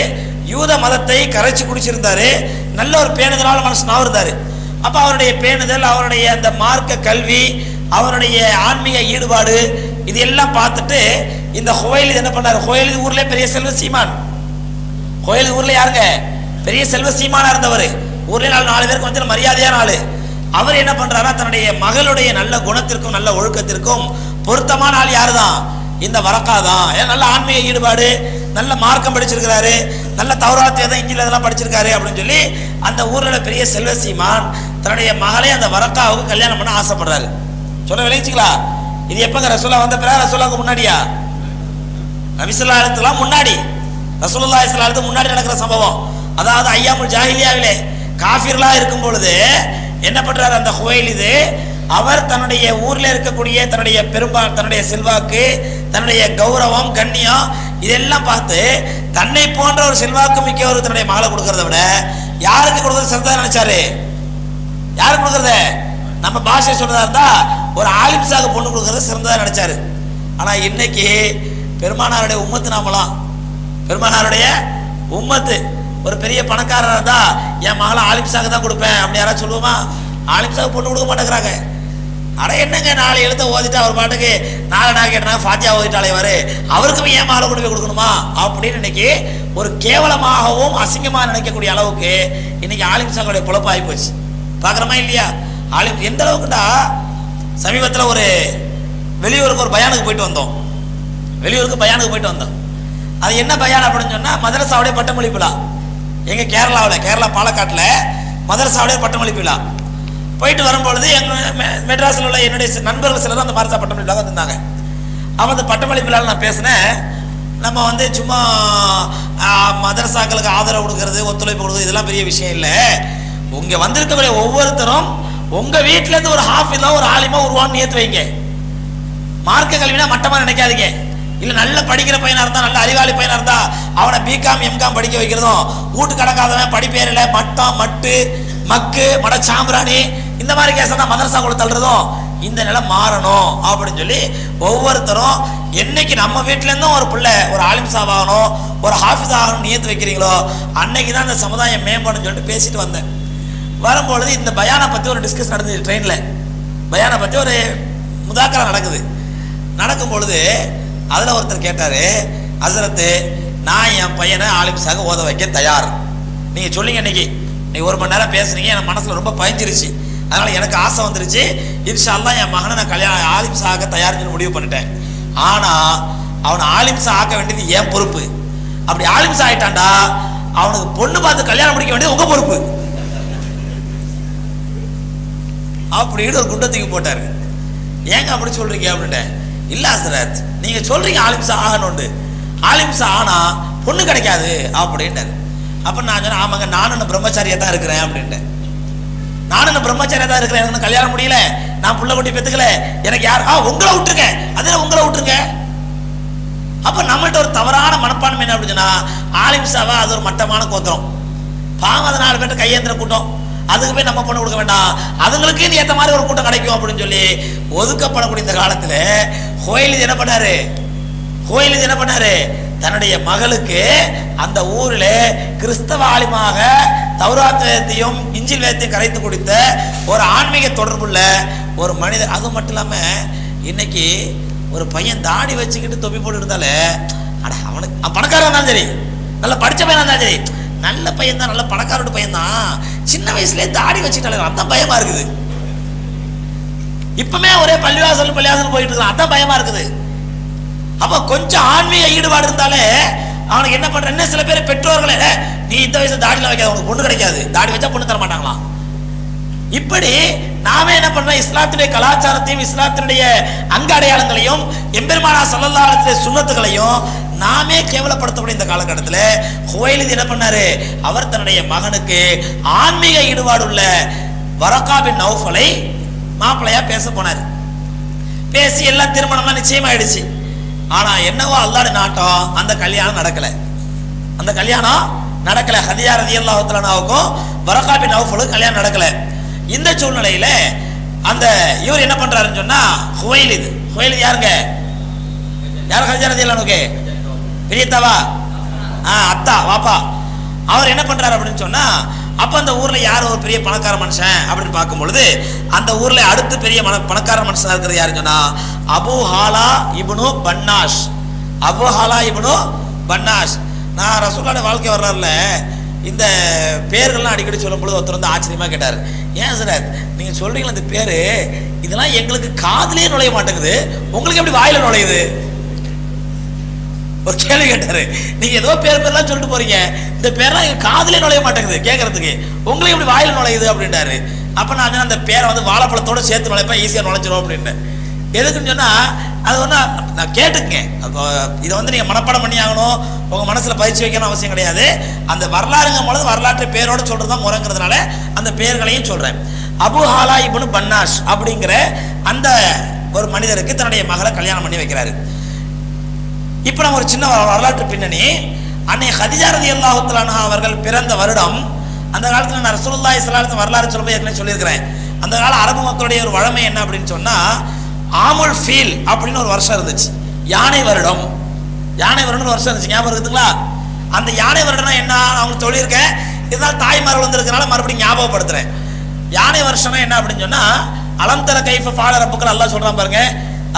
யூத மதத்தை கரைச்சி குடிச்சிருந்தாரு நல்ல ஒரு பேணுதலான மனுஷனாவும் இருந்தார். அப்போ அவருடைய பேணுதல் அவருடைய அந்த மார்க்க கல்வி அவருடைய ஆன்மீக ஈடுபாடு இது எல்லாம் பார்த்துட்டு இந்த ஹுவைலித் என்ன பண்ணார்? ஹுவைலித் ஊர்லேயே பெரிய செல்வ சீமான். கோயில் ஊர்ல யாருங்க? பெரிய செல்வ சீமானா இருந்தவர். ஊர்ல நாலு நாலு பேருக்கு வந்து மரியாதையான ஆளு. அவர் என்ன பண்றாரா? தன்னுடைய மகளுடைய நல்ல குணத்திற்கும் நல்ல ஒழுக்கத்திற்கும் பொருத்தமான ஆள் யாரு தான் இந்த வரக்கா தான் நல்ல ஆன்மீக ஈடுபாடு நல்ல மார்க்கம் படிச்சிருக்கிறாரு நல்ல தௌராத் வேதம் இஞ்சில் இதெல்லாம் படிச்சிருக்காரு அப்படின்னு சொல்லி அந்த ஊர்ல பெரிய செல்வ சீமான் தன்னுடைய மகளை அந்த வரக்காவுக்கு கல்யாணம் பண்ண ஆசைப்படுறாரு. சொல்ல விளைவிச்சுங்களா இது எப்பங்க ரசோலா வந்த பிறகு ரசோலாவுக்கு முன்னாடியா? நபிசுல்லா முன்னாடி. ரசூலுல்லா இஸ்லாத்துக்கு முன்னாடி நடக்கிற சம்பவம். அதாவது ஐயாமுல் ஜாஹிலியாவிலே காஃபிர்களா இருக்கும் பொழுது என்ன பண்றாரு அந்த ஹுவைலிது அவர் தன்னுடைய ஊர்ல இருக்கக்கூடிய தன்னுடைய பெரும்பா தன்னுடைய செல்வாக்கு தன்னுடைய கௌரவம் கண்ணியம் இதெல்லாம் பார்த்து தன்னை போன்ற ஒரு செல்வாக்கு மிக்க ஒரு தன்னுடைய மகளை கொடுக்கறத விட யாருக்கு கொடுக்கறது சிறந்தா நினைச்சாரு? யாருக்கு கொடுக்கறது? நம்ம பாஷை சொல்றதா இருந்தா ஒரு ஆலிம்சாக பொண்ணு கொடுக்கறது சிறந்ததா நினைச்சாரு. ஆனா இன்னைக்கு பெருமானாருடைய உம்மத்து நாமலாம் பெருமானாருடைய உம்மத்து. ஒரு பெரிய பணக்காரராக இருந்தா என் மகளை ஆலிம்சாக தான் கொடுப்பேன் அப்படி யாராவது சொல்லுவோமா? ஆலிம்சாக பொண்ணு கொடுக்க மாட்டேங்கிறாங்க. அட என்னங்க நாளை எழுத்த ஓதிட்டு அவர் பாட்டுக்கு நாளை நான் கேட்டா ஃபாத்தியா ஓதிட்டாலே வரு அவருக்கும் ஏன் என் மகளை கொண்டு போய் கொடுக்கணுமா? அப்படின்னு இன்னைக்கு ஒரு கேவலமாகவும் அசிங்கமாக நினைக்கக்கூடிய அளவுக்கு இன்னைக்கு ஆலிம்சாங்களுடைய பொழப்பு ஆகி போச்சு. பார்க்குறோமா இல்லையா? ஆலிம் எந்த அளவுக்குண்டா சமீபத்தில் ஒரு வெளியூருக்கு ஒரு பயானுக்கு போயிட்டு வந்தோம். வெளியூருக்கு பயானுக்கு போயிட்டு வந்தோம். அது என்ன பயான் அப்படின்னு சொன்னால் மதரசாவுடைய பட்டமளிப்பு விழா. எங்கள் கேரளாவில் கேரளா பாலக்காட்டில் மதரசாவுடைய பட்டமளிப்பு விழா. போயிட்டு வரும்பொழுது எங்கள் மெட்ராஸில் உள்ள என்னுடைய சி- நண்பர்கள் சிலர் அந்த மதரசா பட்டமளிப்பு விழா இருந்தாங்க அவன் அந்த பட்டமளிப்பு விழாவில் நான் பேசினேன். நம்ம வந்து சும்மா மதரசாக்களுக்கு ஆதரவு கொடுக்கறது ஒத்துழைப்பு கொடுக்குறது இதெல்லாம் பெரிய விஷயம் இல்லை. உங்கள் வந்திருக்கக்கூடிய ஒவ்வொருத்தரும் உங்கள் வீட்டிலேருந்து இருந்து ஒரு ஹாஃபிலா ஒரு ஆலிமா உருவான்னு ஏற்று வைங்க. மார்க்க கல்வினா மட்டமாக நினைக்காதீங்க. இல்ல நல்ல படிக்கிற பையனா இருந்தா நல்ல அறிவாளி பையனா இருந்தா அவனை பிகாம் எம்காம் படிக்க வைக்கிறதும் வீட்டு கடக்காதவன் படிப்பேரில் மட்டம் மட்டு மக்கு மட சாம்பிராணி இந்த மாதிரி கேஸ் தான் மதரசா கூட தள்ளுறதும் இந்த நிலை மாறணும் அப்படின்னு சொல்லி ஒவ்வொருத்தரும் என்னைக்கு நம்ம வீட்டிலேருந்தும் ஒரு பிள்ளை ஒரு ஆலிம் ஆகணும் ஒரு ஹாஃபிஸ் ஆகணும் நியத்து வைக்கிறீங்களோ அன்னைக்கு தான் இந்த சமுதாயம் மேம்படும் சொல்லிட்டு பேசிட்டு வந்தேன். வரும்பொழுது இந்த பயானை பற்றி ஒரு டிஸ்கஸ் நடந்தது ட்ரெயினில் பயானை பற்றி ஒரு முதாக்கரம் நடக்குது. நடக்கும் பொழுது அதில் ஒருத்தர் கேட்டார் அசரத்து நான் என் பையனை ஆலிம்ஸாக ஓத வைக்க தயார். நீங்கள் சொல்லிங்க இன்னைக்கு. நீங்கள் ஒரு மணி நேரம் பேசுனீங்க என் மனசில் ரொம்ப பயஞ்சிருச்சு. அதனால் எனக்கு ஆசை வந்துருச்சு. இன்ஷால்லாம் என் மகனை நான் கல்யாணம் ஆலிம்ஸா ஆக்க தயார்னு முடிவு பண்ணிட்டேன். ஆனால் அவனை ஆலிம்ஸா ஆக்க வேண்டியது என் பொறுப்பு. அப்படி ஆலிம்ஸ் ஆகிட்டாண்டா அவனுக்கு பொண்ணு பார்த்து கல்யாணம் முடிக்க வேண்டியது உங்கள் பொறுப்பு. அப்படின்னு ஒரு குண்டத்துக்கு போட்டார். ஏங்க அப்படி சொல்கிறீங்க அப்படின்ட்டு இல்ல சரத் நீங்கள் சொல்கிறீங்க ஆலிம்சா ஆகணுண்டு ஆலிம்சா ஆனால் பொண்ணு கிடைக்காது அப்படின்ட்டார். அப்போ நான் சொன்னேன் ஆமாங்க நானும் பிரம்மச்சாரியாக தான் இருக்கிறேன் அப்படின்ட்டேன். நானும் இன்னும் பிரம்மச்சாரியா தான் இருக்கிறேன் எனக்கு கல்யாணம் முடியல. நான் புள்ள குட்டி பெத்துக்கல. எனக்கு யார் ஆ உங்களை விட்டுருங்க. அதில் உங்களை விட்டுருங்க. அப்போ நம்மள்ட்ட ஒரு தவறான மனப்பான்மை என்ன அப்படின்னா ஆலிம்சாவா அது ஒரு மட்டமான கோத்திரம். பாவம் அது நாலு பேர்கிட்ட கையேந்திர கூட்டம். அதுக்கு போய் நம்ம பொண்ணு கொடுக்க வேண்டாம். அதுங்களுக்கு இது ஏற்ற மாதிரி ஒரு கூட்டம் கிடைக்கும் அப்படின்னு சொல்லி ஒதுக்கப்படக்கூடிய இந்த காலத்தில் கோயில் என்ன பண்ணாரு? கோயில் என்ன பண்ணாரு? தன்னுடைய மகளுக்கு அந்த ஊரில் கிறிஸ்தவ ஆலிமாக தௌராத் வேதத்தையும் இஞ்சில் வேதத்தையும் கரைத்து கொடுத்த ஒரு ஆன்மீக தொடர்புள்ள ஒரு மனிதர். அது மட்டும் இல்லாமல் இன்னைக்கு ஒரு பையன் தாடி வச்சுக்கிட்டு தொப்பி போட்டு இருந்தாலே அட அவனுக்கு பணக்காரன் இருந்தாலும் சரி நல்லா படித்த பையனாக இருந்தாலும் சரி நல்ல பையன் தான் நல்ல பணக்காரோட பையன் தான் சின்ன வயசுலயே தாடி வச்சுட்டாலே அதான் பயமா இருக்குது. இப்பமே ஒரே பள்ளிவாசல் பள்ளிவாசல் போயிட்டு இருக்கான். அதான் பயமா இருக்குது. அப்ப கொஞ்சம் ஆன்மீக ஈடுபாடு இருந்தாலே அவனுக்கு என்ன பண்ற? சில பேர் பெற்றோர்களே நீ இந்த வயசுல தாடியில் வைக்காத. உனக்கு பொண்ணு கிடைக்காது. தாடி வச்சா பொண்ணு தர மாட்டாங்களாம் இப்படி நாம என்ன பண்றோம்? இஸ்லாத்துடைய கலாச்சாரத்தையும் இஸ்லாத்தினுடைய அங்க அடையாளங்களையும் எம்பெருமானா சல்லல்லாஹு சுண்ணத்துகளையும் நாமே கேவலப்படுத்தக்கூடிய இந்த காலகட்டத்தில். ஹுவைலித் என்ன பண்ணாரு? அவர் தன்னுடைய மகனுக்கு ஆன்மீக ஈடுபாடு உள்ள வரக்காபின் நௌஃபலை மாப்பிள்ளையா பேச போனார். பேசி எல்லாம் திருமணம்லாம் நிச்சயமாயிடுச்சு. ஆனா என்னவோ அல்லாட நாட்டம் அந்த கல்யாணம் நடக்கல. அந்த கல்யாணம் நடக்கல. ஹதியா ரதி தஆலாவுக்கும் வரகா நௌஃபலுக்கும் கல்யாணம் நடக்கல. இந்த சூழ்நிலையில அந்த இவர் என்ன பண்றாருன்னு சொன்னா ஹுவைலிது ஹுவைலிது யாருங்க? யார் ஹதியா ரதியல்லாஹுக்கு பெரியத்தாவா ஆ அத்தா வாப்பா. அவர் என்ன பண்றாரு அப்படின்னு சொன்னா அப்ப அந்த ஊர்ல யார் ஒரு பெரிய பணக்கார மனுஷன் அப்படின்னு பார்க்கும் பொழுது அந்த ஊர்ல அடுத்து பெரிய மன பணக்கார மனுஷனா இருக்கிறது யாருன்னு சொன்னா அபு ஹாலா இபனு பன்னாஷ். அபு ஹாலா இபனு பன்னாஷ். நான் ரசூலாட வாழ்க்கை வரலாறுல இந்த பேர்கள்லாம் அடிக்கடி சொல்லும்பொழுது ஒருத்தர் வந்து ஆச்சரியமா கேட்டார். ஏன் சார் நீங்க சொல்றீங்களா இந்த பேரு இதெல்லாம் எங்களுக்கு காதலே நுழைய மாட்டேங்குது. உங்களுக்கு எப்படி வாயில நுழையுது? ஒரு கேள்வி கேட்டாரு. நீங்க ஏதோ பேர் பேர்லாம் சொல்லிட்டு போறீங்க. இந்த பேர்லாம் எங்க காதலே நுழைய மாட்டேங்குது கேட்கறதுக்கு உங்களையும் இப்படி வாயில் நுழையுது அப்படின்ட்டாரு அப்போ நான் அந்த பேரை வந்து வாழைப்பழத்தோட சேர்த்து நுழைப்பேன் ஈஸியாக நுழைஞ்சிரும் அப்படின்னு எதுக்குன்னு சொன்னால் அது ஒன்றா நான் கேட்டுக்கங்க. இதை வந்து நீங்கள் மனப்பாடம் பண்ணி ஆகணும். உங்கள் மனசில் பயிற்சி வைக்கணும் அவசியம் கிடையாது. அந்த வரலாறுங்கும் பொழுது வரலாற்று பேரோட சொல்கிறது தான் முறைங்கிறதுனால அந்த பேர்களையும் சொல்கிறேன் அபு ஹாலா இப்னு பன்னாஷ் அப்படிங்கிற அந்த ஒரு மனிதருக்கு தன்னுடைய மகளை கல்யாணம் பண்ணி வைக்கிறாரு. இப்போ நம்ம ஒரு சின்ன வரலாற்று பின்னணி. அன்னை ஹதிஜா அல்லாஹுத்தலானா அவர்கள் பிறந்த வருடம் அந்த காலத்தில் நான் ரசூல்லா ஸல்லல்லாஹு வரலாறு சொல்லும்போது ஏற்கனவே சொல்லியிருக்கிறேன். அந்த கால அரபு மக்களுடைய ஒரு வழமை என்ன அப்படின்னு சொன்னால் ஆமுல் ஃபீல் அப்படின்னு ஒரு வருஷம் இருந்துச்சு. யானை வருடம். யானை வருடம்னு ஒரு வருஷம் இருந்துச்சு. ஞாபகம் இருக்குதுங்களா? அந்த யானை வருடம்னா என்ன? அவங்க சொல்லியிருக்கேன். இதனால் தாய்மார்கள் வந்திருக்கனால மறுபடியும் ஞாபகப்படுத்துறேன். யானை வருஷம்னா என்ன அப்படின்னு சொன்னால் அலந்தர கைஃப ஃபால ரப்புக்கள் அல்லாஹ் சொல்கிறான் பாருங்க.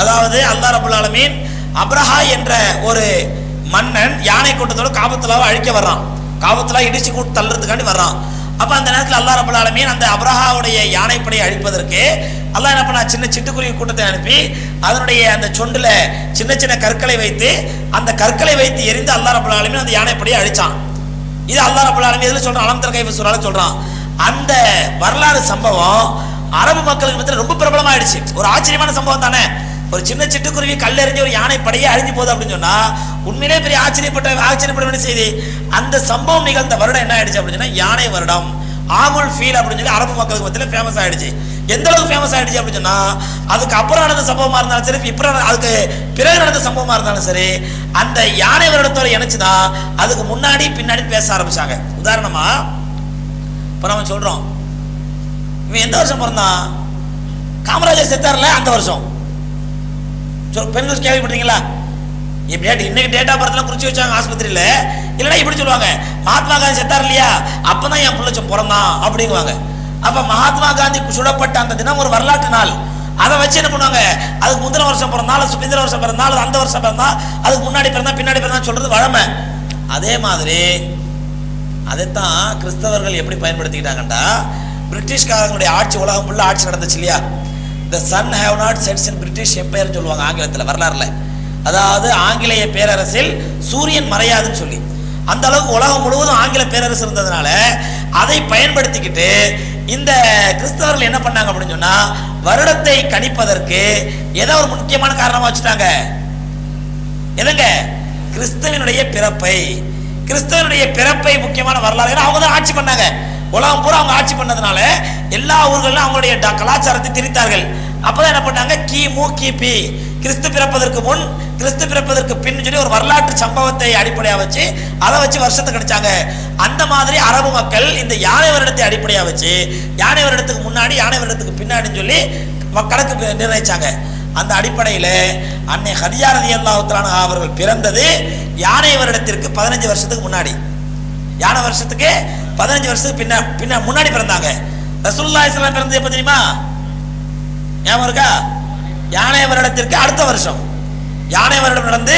அதாவது அல்லா ரபுல் ஆலமீன் அப்ரஹா என்ற ஒரு மன்னன் யானை கூட்டத்தோட காபத்துலாவை அழிக்க வர்றான். காபத்துலா இடிச்சு கூட்டு தள்ளுறதுக்காண்டி வர்றான். அப்ப அந்த நேரத்தில் அல்லா ரபுல் ஆலமீன் அந்த அப்ரஹாவுடைய யானைப்படையை அழிப்பதற்கு அல்லாஹ் என்ன பண்ணா சின்ன சிட்டுக்குருவி கூட்டத்தை அனுப்பி அதனுடைய அந்த சொண்டுல சின்ன சின்ன கற்களை வைத்து அந்த கற்களை வைத்து எரிந்து அல்லா ரபுல் ஆலமீன் அந்த யானைப்படையை அழிச்சான். இது அல்லா ரபுல் ஆலமீன் எதுல சொல்றான்? அலம் தர கைஃப சொல்றான். அந்த வரலாறு சம்பவம் அரபு மக்களுக்கு மத்தியில் ரொம்ப பிரபலமாயிடுச்சு. ஒரு ஆச்சரியமான சம்பவம் தானே? ஒரு சின்ன சிட்டுக்குருவி கல்லெறிஞ்சு ஒரு யானை படையே அழிஞ்சு போகுது அப்படின்னு சொன்னா உண்மையிலே பெரிய ஆச்சரியப்பட்ட ஆச்சரியப்பட வேண்டிய செய்தி அந்த சம்பவம் நிகழ்ந்த வருடம் என்ன ஆயிடுச்சு அப்படின்னு சொன்னா யானை வருடம் ஆமுல் ஃபீல் அப்படின்னு சொல்லி அரபு மக்களுக்கு மத்தியில் ஃபேமஸ் ஆயிடுச்சு. எந்த அளவுக்கு ஃபேமஸ் ஆயிடுச்சு அப்படின்னு சொன்னா அதுக்கு அப்புறம் நடந்த சம்பவமா இருந்தாலும் சரி இப்போ அதுக்கு பிறகு நடந்த சம்பவமா இருந்தாலும் சரி அந்த யானை வருடத்தோட இணைச்சுதான் அதுக்கு முன்னாடி பின்னாடி பேச ஆரம்பிச்சாங்க. உதாரணமா இப்போ நம்ம சொல்றோம் இவன் எந்த வருஷம் பிறந்தான்? காமராஜர் செத்தார்ல அந்த வருஷம். பெண்கள் கேள்விப்பட்டீங்களா இன்னைக்கு டேட் இன்னைக்கு டேட்டா பர்த்லாம் குறிச்சு வச்சாங்க ஆஸ்பத்திரியில? இல்லைன்னா இப்படி சொல்லுவாங்க. மகாத்மா காந்தி செத்தார் இல்லையா? அப்பதான் என் பிள்ளைச்சம் பிறந்தான் அப்படிங்குவாங்க. அப்ப மகாத்மா காந்தி சுடப்பட்ட அந்த தினம் ஒரு வரலாற்று நாள். அதை வச்சு என்ன பண்ணுவாங்க? அதுக்கு முந்தின வருஷம் பிறந்தாலும் பிந்தின வருஷம் பிறந்தாலும் அந்த வருஷம் பிறந்தா அதுக்கு முன்னாடி பிறந்தா பின்னாடி பிறந்தா சொல்றது வழமை. அதே மாதிரி அதைத்தான் கிறிஸ்தவர்கள் எப்படி பயன்படுத்திக்கிட்டாங்கண்டா? பிரிட்டிஷ்காரங்களுடைய ஆட்சி உலகம் ஃபுல்லாக ஆட்சி நடந்துச்சு இல்லையா? The sun have not sets in British எம்பையர்னு சொல்லுவாங்க ஆங்கிலத்தில் வரலாறுல. அதாவது ஆங்கிலேய பேரரசில் சூரியன் மறையாதுன்னு சொல்லி. அந்த அளவுக்கு உலகம் முழுவதும் ஆங்கில பேரரசு இருந்ததுனால அதை பயன்படுத்திக்கிட்டு இந்த கிறிஸ்தவர்கள் என்ன பண்ணாங்க அப்படின்னு சொன்னா வருடத்தை கணிப்பதற்கு ஏதோ ஒரு முக்கியமான காரணமா வச்சுட்டாங்க. எதுங்க கிறிஸ்தவனுடைய பிறப்பை. கிறிஸ்தவனுடைய பிறப்பை முக்கியமான வரலாறு. அவங்க தான் ஆட்சி பண்ணாங்க. உலகம் பூரா அவங்க ஆட்சி பண்ணதுனால எல்லா ஊர்களிலும் அவங்களுடைய ட- கலாச்சாரத்தை திரித்தார்கள் அப்பதான் என்ன பண்ணாங்க? கிமு கிபி கிறிஸ்து பிறப்பதற்கு முன் கிறிஸ்து பிறப்பதற்கு பின் சொல்லி ஒரு வரலாற்று சம்பவத்தை அடிப்படையாக வச்சு அதை வச்சு வருஷத்தை கிடைச்சாங்க அந்த மாதிரி அரபு மக்கள் இந்த யானை வருடத்தை அடிப்படையாக வச்சு யானை வருடத்துக்கு முன்னாடி யானை வருடத்துக்கு பின்னாடின்னு சொல்லி கணக்கு நிர்ணயிச்சாங்க. அந்த அடிப்படையில் அன்னை ஹதிஜா ரலியல்லாஹு அன்ஹா அவர்கள் பிறந்தது யானை வருடத்திற்கு பதினஞ்சு வருஷத்துக்கு முன்னாடி. யானை வருஷத்துக்கு பதினஞ்சு வருஷத்துக்கு பின்ன பின்ன முன்னாடி பிறந்தாங்க. ரசூல்லா இஸ்லாம் பிறந்தது எப்போ தெரியுமா? ஞாபகம் இருக்கா? யானை வருடத்திற்கு அடுத்த வருஷம். யானை வருடம் நடந்து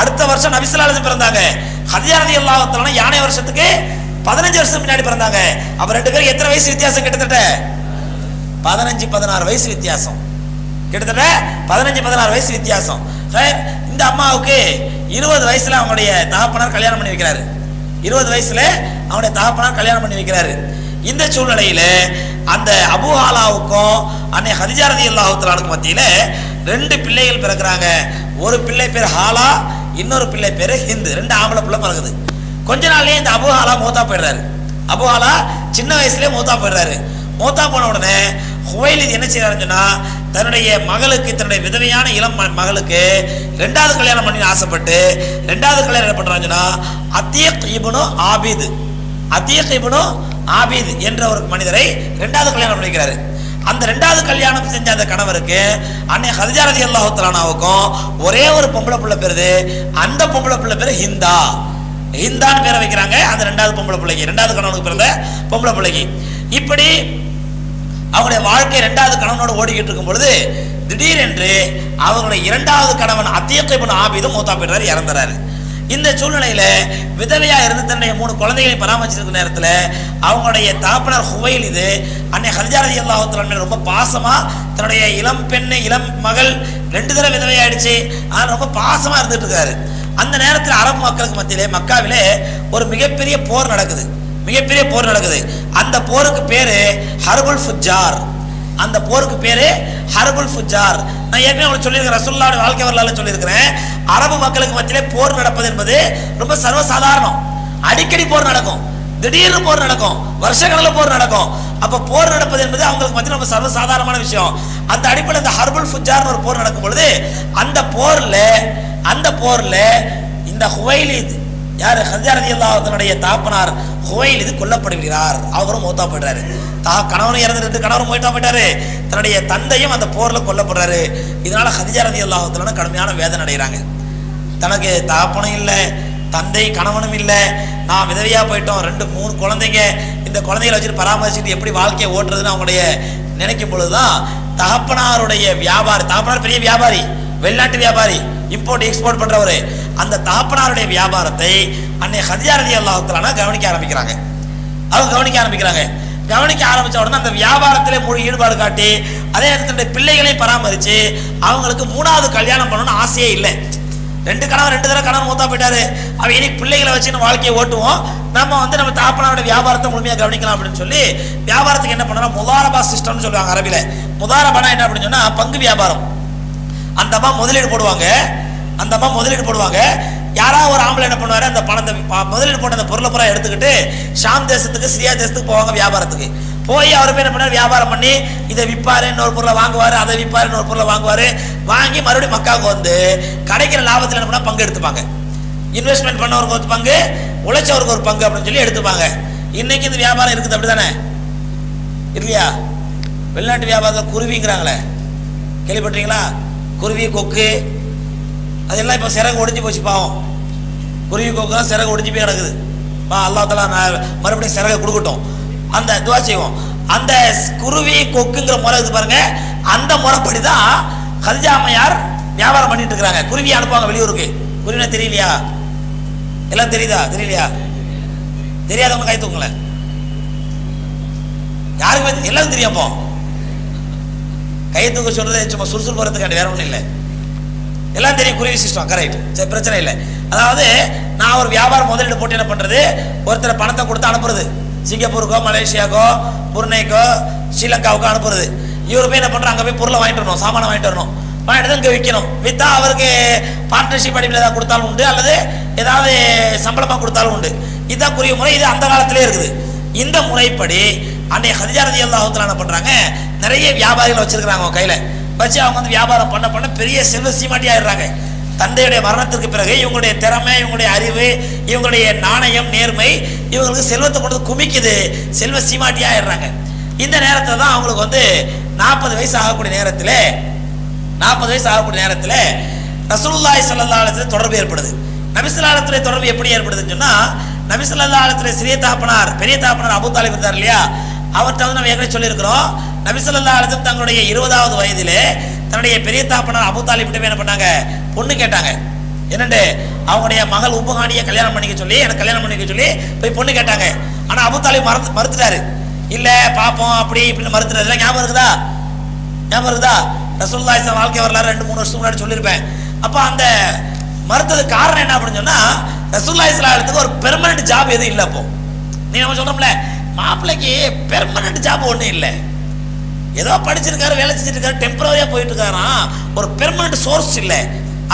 அடுத்த வருஷம் நபிசுல்லாஹு பிறந்தாங்க. ஹதிஜா ரலியல்லாஹு யானை வருஷத்துக்கு பதினஞ்சு வருஷம் முன்னாடி பிறந்தாங்க. அவர் ரெண்டு பேரும் எத்தனை வயசு வித்தியாசம் கிட்டத்தட்ட? பதினஞ்சு பதினாறு வயசு வித்தியாசம். கிட்டத்தட்ட பதினஞ்சு பதினாறு வயசு வித்தியாசம். இந்த அம்மாவுக்கு இருபது வயசுல அவங்களுடைய தகப்பனார் கல்யாணம் பண்ணி வைக்கிறாரு இருபது வயசுல அவனுடைய தகப்பனார் கல்யாணம் பண்ணி வைக்கிறாரு. இந்த சூழ்நிலையில அந்த அபு ஹாலாவுக்கும் அன்னை ஹதிஜா ரதி அல்லாஹுத்தலானுக்கும் மத்தியில ரெண்டு பிள்ளைகள் பிறக்கிறாங்க. ஒரு பிள்ளை பேர் ஹாலா இன்னொரு பிள்ளை பேர் ஹிந்து. ரெண்டு ஆம்பளை பிள்ளை பிறகுது கொஞ்ச நாள்லயே இந்த அபு ஹாலா மூத்தா போயிடுறாரு. அபு ஹாலா சின்ன வயசுலயே மூத்தா போயிடுறாரு. மூத்தா போன உடனே ஹுவைலித் என்ன செய்கிறாருன்னு சொன்னால் தன்னுடைய மகளுக்கு தன்னுடைய விதவையான இளம் மகளுக்கு ரெண்டாவது கல்யாணம் பண்ணி ஆசைப்பட்டு ரெண்டாவது கல்யாணம் என்ன பண்றான்னு சொன்னா அத்தியக் இப்னு ஆபித் அத்தியக் இப்னு ஆபித் என்ற ஒரு மனிதரை ரெண்டாவது கல்யாணம் பண்ணிக்கிறாரு. அந்த ரெண்டாவது கல்யாணம் செஞ்ச அந்த கணவருக்கு அன்னை ஹரிஜாரதி அல்லாஹுத்தலானாவுக்கும் ஒரே ஒரு பொம்பளை பிள்ளை பேருது அந்த பொம்பளை பிள்ளை பேர் ஹிந்தா. ஹிந்தான்னு பேரை வைக்கிறாங்க அந்த ரெண்டாவது பொம்பளை பிள்ளைக்கு ரெண்டாவது கணவனுக்கு பிறந்த பொம்பளை பிள்ளைக்கு. இப்படி அவங்களுடைய வாழ்க்கை இரண்டாவது கணவனோடு ஓடிக்கிட்டு இருக்கும் பொழுது திடீரென்று அவங்களுடைய இரண்டாவது கணவன் அத்தியக்கைப்பன் ஆபிதும் மூத்தா பெற்றார் இறந்துறாரு. இந்த சூழ்நிலையில விதவையா இருந்து தன்னுடைய மூணு குழந்தைகளை பராமரிச்சிருக்க நேரத்துல அவங்களுடைய தாப்பனர் ஹுவைல் இது அன்னை ஹரிஜாரதி அல்லாஹத்துல ரொம்ப பாசமா தன்னுடைய இளம் பெண்ணு இளம் மகள் ரெண்டு தடவை விதவையாயிடுச்சு. ஆனால் ரொம்ப பாசமா இருந்துட்டு இருக்காரு. அந்த நேரத்தில் அரபு மக்களுக்கு மத்தியிலே மக்காவிலே ஒரு மிகப்பெரிய போர் நடக்குது. மிகப்பெரிய போர் நடக்குது. அந்த போருக்கு பேரு ஹர்புல் ஃபுஜார் அந்த போருக்கு பேரு ஹர்புல் ஃபுஜார் நான் ஏற்கனவே உங்களுக்கு சொல்லியிருக்கேன் ரசூலுல்லாஹி வாழ்க்கை வரலாறு சொல்லியிருக்கிறேன். அரபு மக்களுக்கு மத்தியிலே போர் நடப்பது என்பது ரொம்ப சர்வசாதாரணம். அடிக்கடி போர் நடக்கும். திடீர்னு போர் நடக்கும். வருஷக்கணக்கில் போர் நடக்கும். அப்ப போர் நடப்பது என்பது அவங்களுக்கு மத்தியில் ரொம்ப சர்வசாதாரணமான விஷயம். அந்த அடிப்படையில் இந்த ஹர்புல் ஃபுஜார்னு ஒரு போர் நடக்கும் பொழுது அந்த போர்ல அந்த போர்ல இந்த ஹுவைலி யார் ஹஜா ரதி அல்லாஹனுடைய தாப்பனார் இது கொல்லப்படுகிறார். அவரும் மூத்தா போயிட்டாரு. தா கணவனும் இறந்து ரெண்டு கணவரும் போயிட்டா போயிட்டாரு. தன்னுடைய தந்தையும் அந்த போரில் கொல்லப்படுறாரு. இதனால ஹதிஜா ரதி கடுமையான வேதனை அடைகிறாங்க. தனக்கு தாப்பனும் இல்லை தந்தை கணவனும் இல்லை. நான் விதவையாக போயிட்டோம். ரெண்டு மூணு குழந்தைங்க. இந்த குழந்தைகளை வச்சுட்டு பராமரிச்சுட்டு எப்படி வாழ்க்கையை ஓட்டுறதுன்னு அவங்களுடைய நினைக்கும் பொழுது தான் தகப்பனாருடைய வியாபாரி தகப்பனார் பெரிய வியாபாரி வெளிநாட்டு வியாபாரி இம்போர்ட் எக்ஸ்போர்ட் பண்ணுறவர் அந்த தகப்பனாருடைய வியாபாரத்தை அன்னை ஹதியா ரதி கவனிக்க ஆரம்பிக்கிறாங்க. அவங்க கவனிக்க ஆரம்பிக்கிறாங்க. கவனிக்க ஆரம்பித்த உடனே அந்த வியாபாரத்திலே முழு ஈடுபாடு காட்டி அதே நேரத்தில் பிள்ளைகளையும் பராமரித்து அவங்களுக்கு மூணாவது கல்யாணம் பண்ணணும்னு ஆசையே இல்லை. ரெண்டு கணவன் ரெண்டு தடவை கணவன் மூத்தா போயிட்டாரு. அவ இனி பிள்ளைகளை வச்சு நம்ம வாழ்க்கையை ஓட்டுவோம். நம்ம வந்து நம்ம தாப்பனாவோட வியாபாரத்தை முழுமையாக கவனிக்கலாம் அப்படின்னு சொல்லி வியாபாரத்துக்கு என்ன பண்ணணும் முதாரபா சிஸ்டம்னு சொல்லுவாங்க அரபியில் முதாரபானா என்ன அப்படின்னு சொன்னால் பங்கு வியாபாரம். அந்த அம்மா முதலீடு போடுவாங்க. அந்த அம்மா முதலீடு போடுவாங்க. யாராவது ஒரு ஆம்பளை என்ன பண்ணுவாரு? அந்த பணத்தை முதலீடு போட்ட அந்த பொருளை பூரா எடுத்துக்கிட்டு ஷாம் தேசத்துக்கு சிரியா தேசத்துக்கு போவாங்க வியாபாரத்துக்கு. போய் அவர் என்ன பண்ணார்? வியாபாரம் பண்ணி இதை விற்பாரு இன்னொரு பொருளை வாங்குவார் அதை விற்பாரு இன்னொரு பொருளை வாங்குவார். வாங்கி மறுபடியும் மக்காவுக்கு வந்து கிடைக்கிற லாபத்தில் என்ன பண்ணால் பங்கு எடுத்துப்பாங்க. இன்வெஸ்ட்மெண்ட் பண்ணவருக்கு ஒரு பங்கு உழைச்சவருக்கு ஒரு பங்கு அப்படின்னு சொல்லி எடுத்துப்பாங்க. இன்னைக்கு இந்த வியாபாரம் இருக்குது அப்படிதானே? இல்லையா? வெளிநாட்டு வியாபாரத்தில் குருவிங்கிறாங்களே. கேள்விப்பட்டீங்களா குருவி கொக்கு அதெல்லாம் இப்போ சிறகு ஒடிஞ்சு போச்சு பாவம். குருவி கோக்கெல்லாம் சிறகு ஒடிஞ்சு போய் கிடக்குது. பா அல்லா நான் மறுபடியும் சிறகை கொடுக்கட்டும். அந்த துவா செய்வோம். அந்த குருவி கொக்குங்கிற முறை இது பாருங்க. அந்த முறைப்படி தான் கதிஜா அம்மையார் வியாபாரம் பண்ணிட்டு இருக்கிறாங்க. குருவி அனுப்புவாங்க வெளியூருக்கு. குருவினா தெரியலையா? எல்லாம் தெரியுதா? தெரியலையா? தெரியாதவங்க கை தூக்குங்களேன். யாருக்குமே தெ- எல்லாரும் தெரியும் அப்போ. கையை தூக்க சொல்றது சும்மா சுறுசுறுப்பு வரதுக்காண்டி வேற ஒன்றும் இல்லை. எல்லாம் தெரியும் குருவி சிஸ்டம் கரெக்ட் சரி பிரச்சனை இல்லை. அதாவது நான் ஒரு வியாபாரம் முதலீடு போட்டு என்ன பண்ணுறது ஒருத்தர் பணத்தை கொடுத்து அனுப்புறது. சிங்கப்பூருக்கோ மலேசியாக்கோ புருனேக்கோ ஸ்ரீலங்காவுக்கோ அனுப்புறது. இவர் போய் என்ன பண்றோம் அங்கே போய் பொருளை வாங்கிட்டு வரணும் சாமானை வாங்கிட்டு வரணும். வாங்கிட்டு இங்கே விற்கணும் விற்றா அவருக்கு பார்ட்னர்ஷிப் அடிப்படையில் ஏதாவது கொடுத்தாலும் உண்டு அல்லது ஏதாவது சம்பளமாக கொடுத்தாலும் உண்டு. இதுதான் குறுகிய முறை இது அந்த காலத்திலே இருக்குது. இந்த முறைப்படி அன்னைய ஹதிஜா ரதி அல்லாஹுத்தல என்ன பண்ணுறாங்க நிறைய வியாபாரிகள் வச்சுருக்குறாங்க அவங்க வச்சு அவங்க வந்து வியாபாரம் பண்ண பண்ண பெரிய செல்வ சீமாட்டி ஆயிடுறாங்க. தந்தையுடைய மரணத்திற்கு பிறகு இவங்களுடைய திறமை இவங்களுடைய அறிவு இவங்களுடைய நாணயம் நேர்மை இவங்களுக்கு செல்வத்தை கொண்டு வந்து குமிக்குது. செல்வ சீமாட்டி ஆயிடுறாங்க. இந்த நேரத்தில் தான் அவங்களுக்கு வந்து நாற்பது வயசு ஆகக்கூடிய நேரத்தில் நாற்பது வயசு ஆகக்கூடிய நேரத்தில் ரசூலுல்லாஹி ஸல்லல்லாஹு அலைஹி தொடர்பு ஏற்படுது. நபிசுல்லாலத்துடைய தொடர்பு எப்படி ஏற்படுதுன்னு சொன்னால் நபிசுல்லா அலத்துல சிறிய தாப்பனார் பெரிய தாப்பனார் அபு தாலிப் இருந்தார் இல்லையா? அவர்கிட்ட வந்து நம்ம ஏற்கனவே சொல்லியிருக்கிறோம் நபிசல்லா அலத்தும் தங்களுடைய இருபதாவது வயதிலே தன்னுடைய பெரிய தாப்பனார் அபு தாலிப்கிட்ட என்ன பண்ணாங்க? பொண்ணு கேட்டாங்க. என்னண்டு? அவங்களுடைய மகள் உபஹானியை கல்யாணம் பண்ணிக்க சொல்லி எனக்கு கல்யாணம் பண்ணிக்க சொல்லி போய் பொண்ணு கேட்டாங்க. ஆனா அபு தாலிப் மறுத்து மறுத்துட்டாரு. இல்ல பாப்போம் அப்படி இப்படின்னு மறுத்துட்டாரு. ஞாபகம் இருக்குதா? ஞாபகம் இருக்குதா? ரசூல்லா இஸ்லாம் வாழ்க்கை வரலாறு ரெண்டு மூணு வருஷத்துக்கு முன்னாடி சொல்லியிருப்பேன். அப்போ அந்த மறுத்ததுக்கு காரணம் என்ன அப்படின்னு சொன்னா ரசூல்லா இஸ்லாத்துக்கு ஒரு பெர்மனன்ட் ஜாப் எதுவும் இல்லை அப்போ. நீ நம்ம சொல்றோம்ல மாப்பிள்ளைக்கு பெர்மனன்ட் ஜாப் ஒன்றும் இல்லை. ஏதோ படிச்சிருக்காரு வேலை செஞ்சிருக்காரு இருக்காரு போயிட்டு இருக்காராம் ஒரு பெர்மனன்ட் சோர்ஸ் இல்லை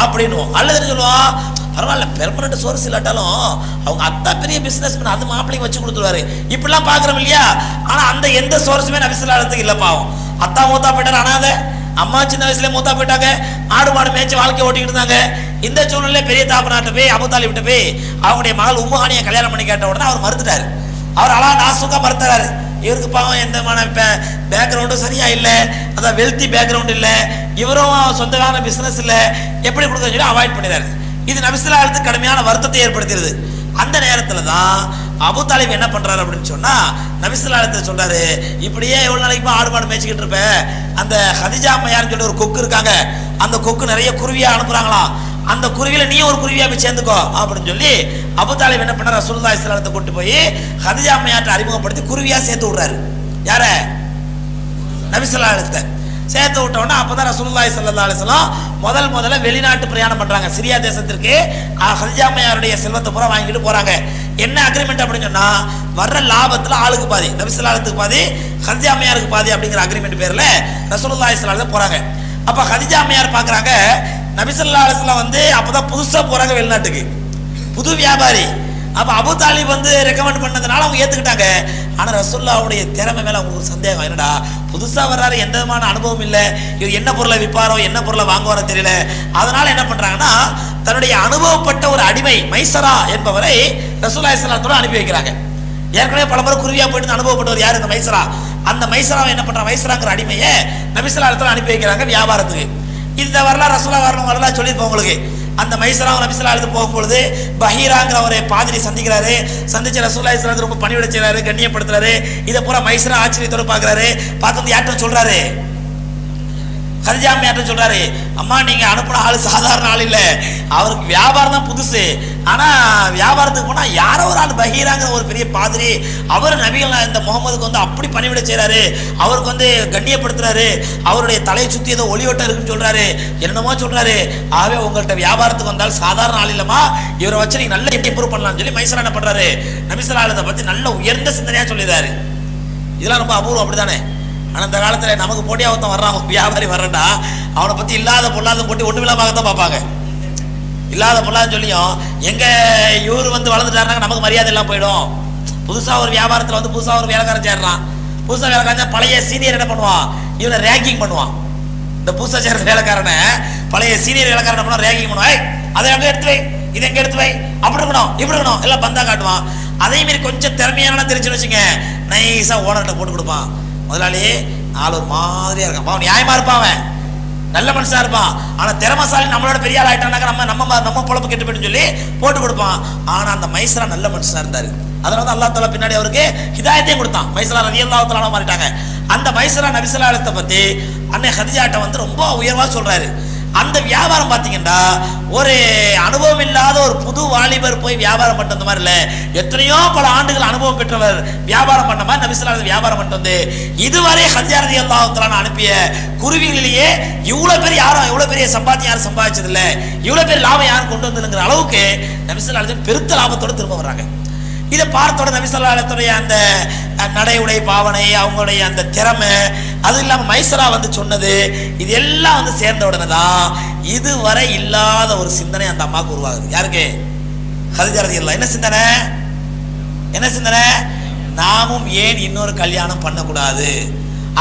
அப்படின்னுவோம். அல்லது சொல்லுவா சொல்லுவோம் பரவாயில்ல பெர்மனன்ட் சோர்ஸ் இல்லாட்டாலும் அவங்க அத்தா பெரிய பிசினஸ் பண்ண அது மாப்பிள்ளைக்கு வச்சு கொடுத்துருவாரு. இப்படிலாம் பாக்குறோம் இல்லையா? ஆனா அந்த எந்த சோர்ஸுமே நபிசுல்லாலத்துக்கு இல்லை பாவம். அத்தா மூத்தா போயிட்டாரு அனாதை. அம்மா சின்ன வயசுல மூத்தா போயிட்டாங்க. ஆடு மாடு மேய்ச்சி வாழ்க்கை ஓட்டிக்கிட்டு இருந்தாங்க. இந்த சூழ்நிலையில பெரிய தாப்பனாட்ட போய் அபுதாலி விட்டு போய் அவங்களுடைய மகள் உம்மஹானியை கல்யாணம் பண்ணி கேட்ட உடனே அவர் மறுத்துட்டாரு. அவர் அழகா நாசுக்கா மறுத்துறாரு. இவருக்கு பாவம் எந்தமான பேக்ரவுண்டும் சரியா இல்லை. அதான் வெல்த்தி பேக்ரவுண்ட் இல்லை. இவரும் சொந்தமான பிஸ்னஸ் இல்லை. எப்படி கொடுக்க சொல்லி அவாய்ட் பண்ணிடுறாரு. இது நபிசுல்லாலத்துக்கு கடுமையான வருத்தத்தை ஏற்படுத்திடுது அந்த நேரத்தில் தான் அபு தாலிப் என்ன பண்ணுறாரு அப்படின்னு சொன்னால் நபிசுல்லாலத்தில் சொல்கிறாரு இப்படியே எவ்வளோ நாளைக்கு ஆடு மாடு மேய்ச்சிக்கிட்டு இருப்பேன் அந்த ஹதிஜா மையான்னு சொல்லி ஒரு கொக்கு இருக்காங்க. அந்த கொக்கு நிறைய குருவியாக அனுப்புகிறாங்களாம் அந்த குருவியில நீ ஒரு குருவியா போய் சேர்ந்துக்கோ அப்படின்னு சொல்லி அபு என்ன பண்ண ரசூலுல்லாஹி இஸ்லாத்தை கூட்டு போய் ஹதிஜா அறிமுகப்படுத்தி குருவியா சேர்த்து விடுறாரு. யார? நபிசுல்லாலத்தை சேர்த்து விட்டோன்னா அப்பதான் ரசூலுல்லாஹி ஸல்லல்லாஹு அலைஹி முதல் முதல்ல வெளிநாட்டு பிரயாணம் பண்றாங்க. சிரியா தேசத்திற்கு ஹதிஜாமையாருடைய அம்மையாருடைய செல்வத்தை பூரா வாங்கிட்டு போறாங்க. என்ன அக்ரிமெண்ட் அப்படின்னு சொன்னா வர்ற லாபத்துல ஆளுக்கு பாதி நபிசல்லாத்துக்கு பாதி ஹதிஜாமையாருக்கு பாதி அப்படிங்கிற அக்ரிமெண்ட் பேர்ல ரசூலுல்லாஹி ஸல்லல்லாஹு போறாங்க. அப்ப ஹதிஜா அம்மையார் பாக்குறாங்க நபிசல்லா அலிஸ்லாம் வந்து அப்பதான் புதுசா போறாங்க வெளிநாட்டுக்கு. புது வியாபாரி. அப்ப அபு தாலிப் வந்து ரெக்கமெண்ட் பண்ணதுனால அவங்க ஏத்துக்கிட்டாங்க. ஆனா ரசுல்லாவுடைய திறமை மேல அவங்களுக்கு சந்தேகம். என்னடா புதுசா வர்றாரு எந்த விதமான அனுபவம் இல்லை. இவர் என்ன பொருளை விற்பாரோ என்ன பொருளை வாங்குவாரோ தெரியல. அதனால என்ன பண்றாங்கன்னா தன்னுடைய அனுபவப்பட்ட ஒரு அடிமை மைசரா என்பவரை ரசூல்லா இஸ்லாத்தோட அனுப்பி வைக்கிறாங்க. ஏற்கனவே பல முறை குருவியா போயிட்டு அனுபவப்பட்டவர் யார்? இந்த மைசரா. அந்த மைசராவை என்ன பண்ற மைசராங்கிற அடிமையை நபிசலாத்துல அனுப்பி வைக்கிறாங்க வியாபாரத்துக்கு. இந்த வரலாறு ரசூலா வரணும் வரலாறு சொல்லியிருப்போம் உங்களுக்கு. அந்த மைசரா நபிசலா எடுத்து போகும்பொழுது பஹீராங்கிற ஒரு பாதிரி சந்திக்கிறாரு. சந்திச்ச ரசூலா இஸ்லாத்து ரொம்ப பணிவிட செய்கிறாரு கண்ணியப்படுத்துறாரு. இதை பூரா மைசரா ஆச்சரியத்தோடு பார்க்குறாரு. பார்த்து வந்து யார்கிட்ட சொல்றாரு? ஹரிஜாமியார்ட்ட சொல்றாரு. அம்மா நீங்க அனுப்புன ஆள் சாதாரண ஆள் இல்ல. அவருக்கு வியாபாரம் தான் புதுசு. ஆனா வியாபாரத்துக்கு போனா யாரோ ஒரு ஆள் பகீராங்கிற ஒரு பெரிய பாதிரி. அவர் நபிகள் இந்த முகமதுக்கு வந்து அப்படி பணிவிட செய்கிறாரு அவருக்கு வந்து கண்ணியப்படுத்துறாரு. அவருடைய தலையை சுத்தி ஏதோ ஒளிவட்டம் இருக்குன்னு சொல்றாரு. என்னமோ சொல்றாரு. ஆகவே உங்கள்கிட்ட வியாபாரத்துக்கு வந்தால் சாதாரண ஆள் இல்லைம்மா. இவரை வச்சு நீங்க நல்ல இம்ப்ரூவ் பண்ணலாம்னு சொல்லி மைசரா என்ன பண்றாரு நபிசரா பத்தி நல்ல உயர்ந்த சிந்தனையா சொல்லிடுறாரு இதெல்லாம் ரொம்ப அபூர்வம் அப்படிதானே ஆனால் இந்த காலத்தில் நமக்கு போட்டியாக ஒருத்தன் வர்றான். வியாபாரி வர்றடா அவனை பற்றி இல்லாத பொல்லாத போட்டி ஒண்ணு இல்லாம தான் பார்ப்பாங்க. இல்லாத பொல்லாதுன்னு சொல்லியும் எங்கள் இவர் வந்து வளர்ந்துட்டாருனாங்க நமக்கு மரியாதை எல்லாம் போயிடும். புதுசாக ஒரு வியாபாரத்தில் வந்து புதுசாக ஒரு வேலைக்காரன் சேர்றான். புதுசாக வேலைக்காரன் பழைய சீனியர் என்ன பண்ணுவான்? இவனை ரேங்கிங் பண்ணுவான். இந்த புதுசாக சேர்ற வேலைக்காரனை பழைய சீனியர் வேலைக்காரன் என்ன பண்ணுவான்? ரேங்கிங் பண்ணுவான். அதை அங்கே எடுத்து வை இதை எங்கே எடுத்து வை. அப்படி இருக்கணும் இப்படி இருக்கணும். எல்லாம் பந்தா காட்டுவான். அதே மாதிரி கொஞ்சம் திறமையான தெரிஞ்சுன்னு வச்சுங்க நைஸாக ஓனர்கிட்ட போட்டு கொடுப்பான். முதலாளி ஆள் ஒரு மாதிரியா இருக்கான். பாவம் நியாயமா இருப்பான் அவன். நல்ல மனுஷனா இருப்பான். ஆனா திறமசாலி நம்மளோட பெரிய ஆள் ஆயிட்டானாக்க நம்ம நம்ம நம்ம பொழப்பு கெட்டு போயிட்டு சொல்லி போட்டு கொடுப்பான். ஆனா அந்த மைசரா நல்ல மனுஷனா இருந்தாரு. அதனால தான் அல்லாஹ் தாலா பின்னாடி அவருக்கு ஹிதாயத்தையும் கொடுத்தான். மைசரா ரதி அல்லாஹ் மாறிட்டாங்க. அந்த மைசரா நபிசலாலத்தை பத்தி அன்னை ஹதிஜாட்டை வந்து ரொம்ப உயர்வா சொல்றாரு. அந்த வியாபாரம் பார்த்தீங்கன்னா ஒரு அனுபவம் இல்லாத ஒரு புது வாலிபர் போய் வியாபாரம் பண்ணிட்டு மாதிரி இல்லை எத்தனையோ பல ஆண்டுகள் அனுபவம் பெற்றவர் வியாபாரம் பண்ண மாதிரி நபிசுல்லா வியாபாரம் பண்ணிட்டு வந்து இதுவரை ஹஜாரதி அல்லாஹத்தலான அனுப்பிய குருவிகளிலேயே இவ்வளோ பெரிய யாரும் இவ்வளோ பெரிய சம்பாத்தியம் யாரும் சம்பாதிச்சதில்லை. இவ்வளோ பேர் பெரிய லாபம் யாரும் கொண்டு வந்ததுங்கிற அளவுக்கு நபிசுல்லா பெருத்த லாபத்தோட திரும்ப வர்றாங்க. இதை பார்த்தோட நபிசல்லாத்துடைய அந்த நடை உடை பாவனை அவங்களுடைய அந்த திறமை அது இல்லாமல் மைசரா வந்து சொன்னது இது எல்லாம் வந்து சேர்ந்த உடனே தான் இதுவரை இல்லாத ஒரு சிந்தனை அந்த அம்மாவுக்கு உருவாகுது. யாருக்கு? ஹரிஜாரதி இல்லை என்ன சிந்தனை? என்ன சிந்தனை? நாமும் ஏன் இன்னொரு கல்யாணம் பண்ணக்கூடாது?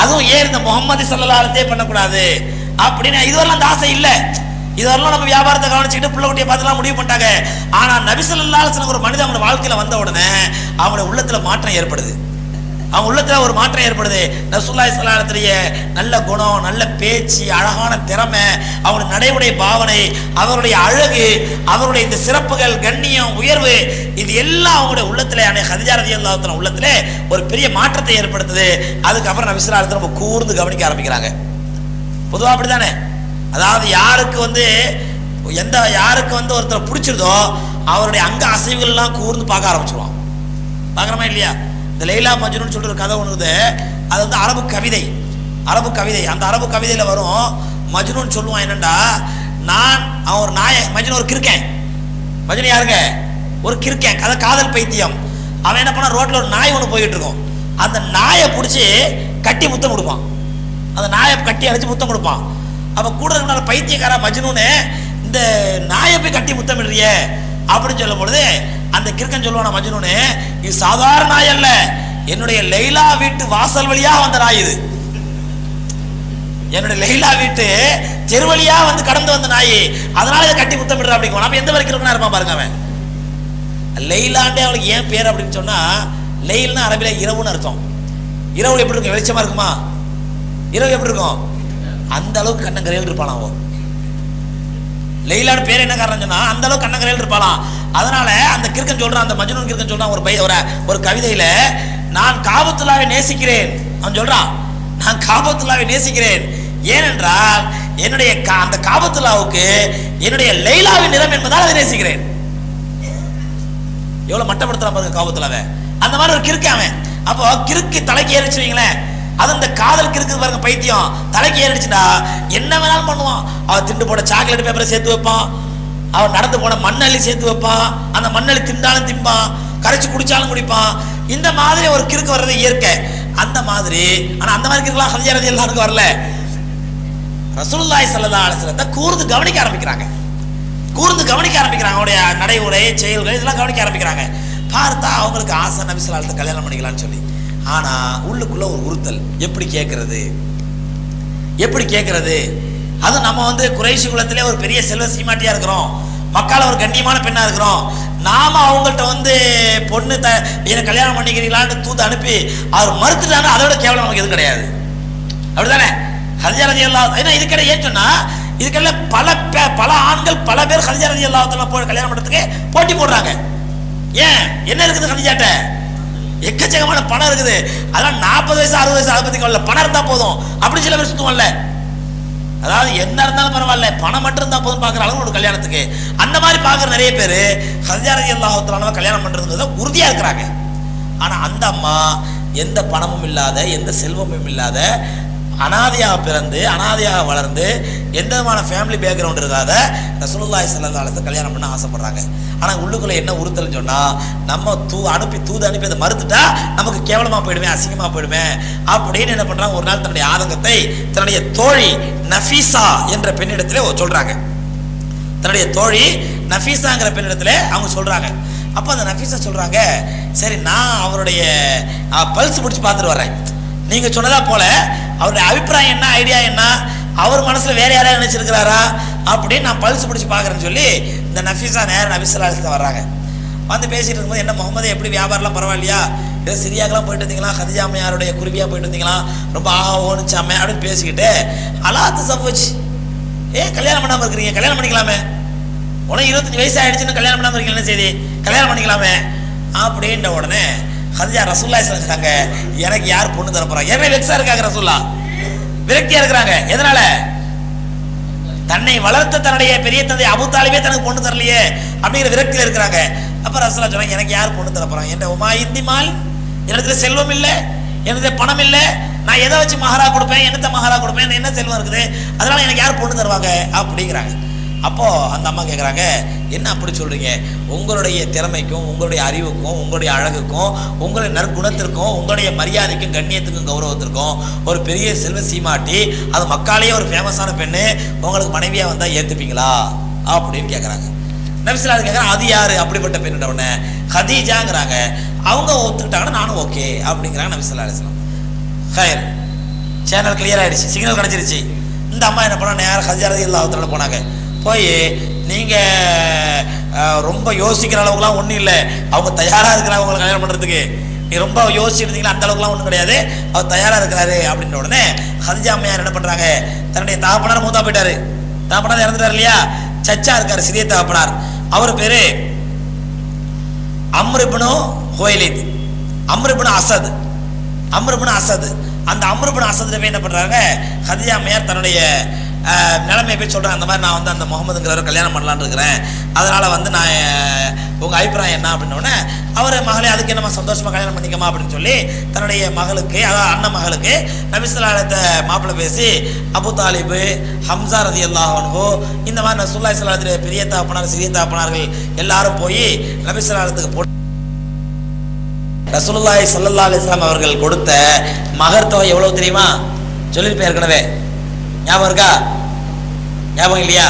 அதுவும் ஏன் இந்த முகமது சல்லல்லாஹே பண்ணக்கூடாது? அப்படின்னு இதுவரெல்லாம் அந்த ஆசை இல்லை. இதெல்லாம் நம்ம வியாபாரத்தை கவனிச்சுக்கிட்டு பிள்ளை குட்டியை பார்த்துலாம் முடிவு பண்ணிட்டாங்க. ஆனால் நபி ஒரு மனிதன் அவனோட வாழ்க்கையில் வந்த உடனே அவனோட உள்ளத்தில் மாற்றம் ஏற்படுது. அவங்க உள்ளத்தில் ஒரு மாற்றம் ஏற்படுது. நசுல்லா ஸல்லல்லாஹு நல்ல குணம் நல்ல பேச்சு அழகான திறமை அவருடைய நடைமுறை பாவனை அவருடைய அழகு அவருடைய இந்த சிறப்புகள் கண்ணியம் உயர்வு இது எல்லாம் அவங்களுடைய உள்ளத்தில் அன்னை ஹதிஜா உள்ளத்தில் ஒரு பெரிய மாற்றத்தை ஏற்படுத்துது. அதுக்கப்புறம் நபி நம்ம அலைஹி கூர்ந்து கவனிக்க ஆரம்பிக்கிறாங்க. பொதுவாக அப்படி தானே அதாவது யாருக்கு வந்து எந்த யாருக்கு வந்து ஒருத்தரை பிடிச்சிருதோ அவருடைய அங்க அசைவுகள்லாம் கூர்ந்து பார்க்க ஆரம்பிச்சிருவான். பார்க்குறோமா இல்லையா? இந்த லைலா மஜ்னு சொல்லிட்டு ஒரு கதை ஒன்று அது வந்து அரபு கவிதை. அரபு கவிதை. அந்த அரபு கவிதையில் வரும் மஜ்னு சொல்லுவான் என்னண்டா நான் அவன் ஒரு நாய மஜ்னு ஒரு கிருக்கேன் மஜ்னு யாருங்க? ஒரு கிருக்கேன் அதை காதல் பைத்தியம். அவன் என்ன பண்ணா ரோட்டில் ஒரு நாய் ஒன்று போயிட்டு இருக்கும். அந்த நாயை பிடிச்சி கட்டி முத்தம் கொடுப்பான். அந்த நாயை கட்டி அடிச்சு முத்தம் கொடுப்பான். அவன் கூட இருக்கனால பைத்தியக்கார மஜ்னுன்னு இந்த நாயை போய் கட்டி முத்தமிடுறியே அப்படின்னு சொல்லும் பொழுது அந்த கிறுக்கன் சொல்லுவான மஜ்னுன்னு இது சாதாரண நாய் அல்ல. என்னுடைய லைலா வீட்டு வாசல் வழியா வந்த நாய் இது. என்னுடைய லைலா வீட்டு தெருவழியா வந்து கடந்து வந்த நாய். அதனால இதை கட்டி முத்தமிடுறா அப்படிங்குவான். அப்ப எந்த வரைக்கும் இருக்கணும் இருப்பான் பாருங்க அவன். லைலாண்டே அவளுக்கு ஏன் பேர் அப்படின்னு சொன்னா லெயில்னா அரபில இரவுன்னு அர்த்தம். இரவு எப்படி இருக்கும்? வெளிச்சமா இருக்குமா? இரவு எப்படி இருக்கும்? அந்த அளவுக்கு கண்ணங்கரையில் இருப்பாளாம் அவன். லெய்லான்னு பேர் என்ன காரணம் சொன்னா அந்த அளவுக்கு கண்ணங்கரையில் இருப்பாளாம் அதனால அந்த கிறுக்கன் சொல்றான் அந்த மஜ்னூன் கிறுக்கன் சொல்றான் ஒரு பை ஒரு ஒரு கவிதையில நான் காபத்துல்லாவை நேசிக்கிறேன். அவன் சொல்றான் நான் காபத்துல்லாவை நேசிக்கிறேன். ஏனென்றால் என்னுடைய கா- அந்த காபத்துல்லாவுக்கு என்னுடைய லைலாவின் நிறம் என்பதால் அதை நேசிக்கிறேன். எவ்வளவு மட்டப்படுத்துறான் பாருங்க காபத்துலாவை அந்த மாதிரி ஒரு கிறுக்கு அவன். அப்போ கிறுக்கு தலைக்கு ஏறிச்சுவீங்களேன் அது அந்த காதல் இருக்குது பாருங்க பைத்தியம். தலைக்கு ஏறிடுச்சுன்னா என்ன வேணாலும் பண்ணுவான். அவன் திண்டு போட சாக்லேட் பேப்பரை சேர்த்து வைப்பான். அவன் நடந்து போன மண்ணள்ளி சேர்த்து வைப்பான். அந்த மண்ணள்ளி திண்டாலும் திம்பான். கரைச்சி குடிச்சாலும் குடிப்பான். இந்த மாதிரி ஒரு கிறுக்கு வர்றது இயற்கை. அந்த மாதிரி ஆனா அந்த மாதிரி கிறுக்கெல்லாம் ஹதிஜா ரதி எல்லாருக்கும் வரல. ரசூல்லாய் சல்லா அலிஸ்லத்தை கூர்ந்து கவனிக்க ஆரம்பிக்கிறாங்க. கூர்ந்து கவனிக்க ஆரம்பிக்கிறாங்க. அவனுடைய நடை உடை செயல்கள் இதெல்லாம் கவனிக்க ஆரம்பிக்கிறாங்க. பார்த்தா அவங்களுக்கு ஆசை நபிசலாலத்தை கல்யாணம் பண்ணிக்கலாம்னு சொல்லி. ஆனா உள்ளுக்குள்ள ஒரு உறுத்தல். எப்படி கேட்கறது எப்படி கேட்கறது அது நம்ம வந்து குறைசி குலத்திலே ஒரு பெரிய செல்வ சீமாட்டியா இருக்கிறோம். மக்கால ஒரு கண்ணியமான பெண்ணா இருக்கிறோம். நாம அவங்கள்ட்ட வந்து பொண்ணு த என்னை கல்யாணம் பண்ணிக்கிறீங்களான்னு தூத்து அனுப்பி அவர் மறுத்துட்டாங்க அதோட கேவலம் நமக்கு எதுவும் கிடையாது. அப்படிதானே ஹதிஜா ரதி அல்லா ஏன்னா இது கிடையாது சொன்னா இதுக்கெல்லாம் பல பே- பல ஆண்கள் பல பேர் ஹதிஜா ரதி அல்லாஹத்துல போய் கல்யாணம் பண்ணுறதுக்கு போட்டி போடுறாங்க. ஏன்? என்ன இருக்குது ஹதிஜாட்ட எக்கச்சக்கமான பணம் இருக்குது. அதெல்லாம் நாற்பது வயசு அறுபது வயசு அதை பற்றி கவலை பணம் இருந்தால் போதும். அப்படி சில பேர் சுத்துவோம்ல அதாவது என்ன இருந்தாலும் பரவாயில்ல. பணம் மட்டும் இருந்தால் போதும் பார்க்குற அளவு ஒரு கல்யாணத்துக்கு. அந்த மாதிரி பார்க்குற நிறைய பேர் ஹஜாரதி அல்லாஹத்தாலும் கல்யாணம் பண்ணுறதுங்கிறத உறுதியாக இருக்கிறாங்க. ஆனால் அந்த அம்மா எந்த பணமும் இல்லாத எந்த செல்வமும் இல்லாத அனாதையாக பிறந்து அனாதையாக வளர்ந்து எந்த விதமான ஃபேமிலி பேக்ரவுண்ட் இருக்காத ரசூலுல்லாஹி ஸல்லல்லாஹு அலைஹி கல்யாணம் பண்ண ஆசைப்படுறாங்க. ஆனால் உள்ளுக்குள்ளே என்ன உறுத்தல்னு சொன்னால் நம்ம தூ அனுப்பி தூது அனுப்பி அதை மறுத்துட்டா நமக்கு கேவலமாக போயிடுமே அசிங்கமாக போயிடுமே. அப்படின்னு என்ன பண்ணுறாங்க ஒரு நாள் தன்னுடைய ஆதங்கத்தை தன்னுடைய தோழி நஃபீசா என்ற பெண்ணிடத்திலே சொல்கிறாங்க தன்னுடைய தோழி நஃபீஸாங்கிற பெண்ணிடத்திலே அவங்க சொல்கிறாங்க அப்போ அந்த நஃபீஸா சொல்கிறாங்க சரி நான் அவருடைய பல்ஸ் பிடிச்சி பார்த்துட்டு வரேன் நீங்க சொன்னதா போல அவருடைய அபிப்பிராயம் என்ன ஐடியா என்ன அவர் மனசுல வேற யாராவது நினைச்சிருக்கிறாரா அப்படின்னு நான் பல்ஸ் பிடிச்சி பார்க்குறேன்னு சொல்லி இந்த நஃபீஸா நேரம் நபிசலாசத்தை வர்றாங்க. வந்து பேசிட்டு இருக்கும்போது என்ன முகமது எப்படி வியாபாரம்லாம் பரவாயில்லையா? ஏதோ சிரியாக்கெல்லாம் போயிட்டு இருந்தீங்களா? ஹதிஜாமையாருடைய குருவியா போயிட்டு இருந்தீங்களா? ரொம்ப ஆஹா ஓனுச்சாமே அப்படின்னு பேசிக்கிட்டு அலாத்து சப்போச்சு ஏ கல்யாணம் பண்ணாம இருக்கிறீங்க? கல்யாணம் பண்ணிக்கலாமே. உனக்கு இருபத்தஞ்சு வயசு ஆயிடுச்சுன்னு கல்யாணம் பண்ணாம இருக்கீங்க என்ன செய்தி? கல்யாணம் பண்ணிக்கலாமே. அப்படின்ற உடனே ஹதிஜா ரசூல்லா சொல்லிட்டாங்க எனக்கு யார் பொண்ணு தர போறாங்க ஏற்கனவே வெக்ஸா இருக்காங்க ரசூல்லா விரக்தியா இருக்கிறாங்க. எதனால? தன்னை வளர்த்த தன்னுடைய பெரிய தந்தை அபு தாலிபே தனக்கு பொண்ணு தரலையே அப்படிங்கிற விரக்தியில் இருக்கிறாங்க. அப்ப ரசூலா சொன்னாங்க எனக்கு யார் பொண்ணு தர போறாங்க என்ற உமா இந்தி மால் எனக்கு செல்வம் இல்லை எனக்கு பணம் இல்லை நான் எதை வச்சு மகாரா கொடுப்பேன் என்னத்த மகாரா கொடுப்பேன் என்ன செல்வம் இருக்குது அதனால எனக்கு யார் பொண்ணு தருவாங்க அப்படிங்கிறாங்க. அப்போ அந்த அம்மா கேட்குறாங்க என்ன அப்படி சொல்றீங்க? உங்களுடைய திறமைக்கும் உங்களுடைய அறிவுக்கும் உங்களுடைய அழகுக்கும் உங்களுடைய நற்குணத்திற்கும் உங்களுடைய மரியாதைக்கும் கண்ணியத்துக்கும் கௌரவத்திற்கும் ஒரு பெரிய செல்வ சீமாட்டி அது மக்காலேயே ஒரு ஃபேமஸான பெண்ணு உங்களுக்கு மனைவியா வந்தா ஏத்துப்பீங்களா? அப்படின்னு கேட்குறாங்க நபிசுல்லா கேட்குறாங்க அது யாரு? அப்படிப்பட்ட பெண்ணுட உடனே ஹதீஜாங்கிறாங்க. அவங்க ஒத்துக்கிட்டாங்கன்னா நானும் ஓகே அப்படிங்கிறாங்க நபிசுல்லா அலிஸ்லாம் ஹயர் சேனல் கிளியர் ஆயிடுச்சு சிக்னல் கிடச்சிருச்சு. இந்த அம்மா என்ன பண்ணா நேரம் ஹஜாரதி இல்லாத போனாங்க. போய் நீங்கள் ரொம்ப யோசிக்கிற அளவுக்குலாம் ஒன்றும் இல்லை. அவங்க தயாராக இருக்கிறாங்க உங்களை கல்யாணம் பண்ணுறதுக்கு நீ ரொம்ப யோசிச்சுட்டு அந்த அளவுக்குலாம் ஒன்றும் கிடையாது. அவர் தயாராக இருக்கிறாரு அப்படின்ற உடனே ஹதிஜா அம்மையார் என்ன பண்ணுறாங்க தன்னுடைய தாப்பனார் மூத்தா போயிட்டாரு. தாப்பனார் இறந்துட்டார் இல்லையா? சச்சா இருக்கார் சிறிய தாப்பனார். அவர் பேரு அம்ருபனு ஹோயலித் அம்ருபனு அசத். அம்ருபனு அசத். அந்த அம்ருபனு அசத்துல போய் என்ன பண்றாங்க? ஹதிஜா அம்மையார் தன்னுடைய நிலைமையை போய் சொல்கிறேன் அந்த மாதிரி நான் வந்து அந்த முகமதுங்கிறவரை கல்யாணம் பண்ணலான்னு இருக்கிறேன். அதனால் வந்து நான் உங்கள் அபிப்பிராயம் என்ன அப்படின்னோடனே அவர் மகளே அதுக்கு என்னமா சந்தோஷமாக கல்யாணம் பண்ணிக்கமா அப்படின்னு சொல்லி தன்னுடைய மகளுக்கு அதாவது அண்ணன் மகளுக்கு நபிசுல்லாலயத்தை மாப்பிள்ளை பேசி அபு தாலிபு ஹம்சா ரதி அல்லாஹோ இந்த மாதிரி நசுல்லா இஸ்லாத்துடைய பெரிய தாப்பனார் சிறிய தாப்பனார்கள் எல்லாரும் போய் நபிசுல்லாலத்துக்கு போட்டு ரசூலுல்லாய் சல்லல்லா அலிஸ்லாம் அவர்கள் கொடுத்த மகர் தொகை எவ்வளவு தெரியுமா? சொல்லியிருப்பேன் ஏற்கனவே. ஞாபகம் இருக்கா? ஞாபகம் இல்லையா?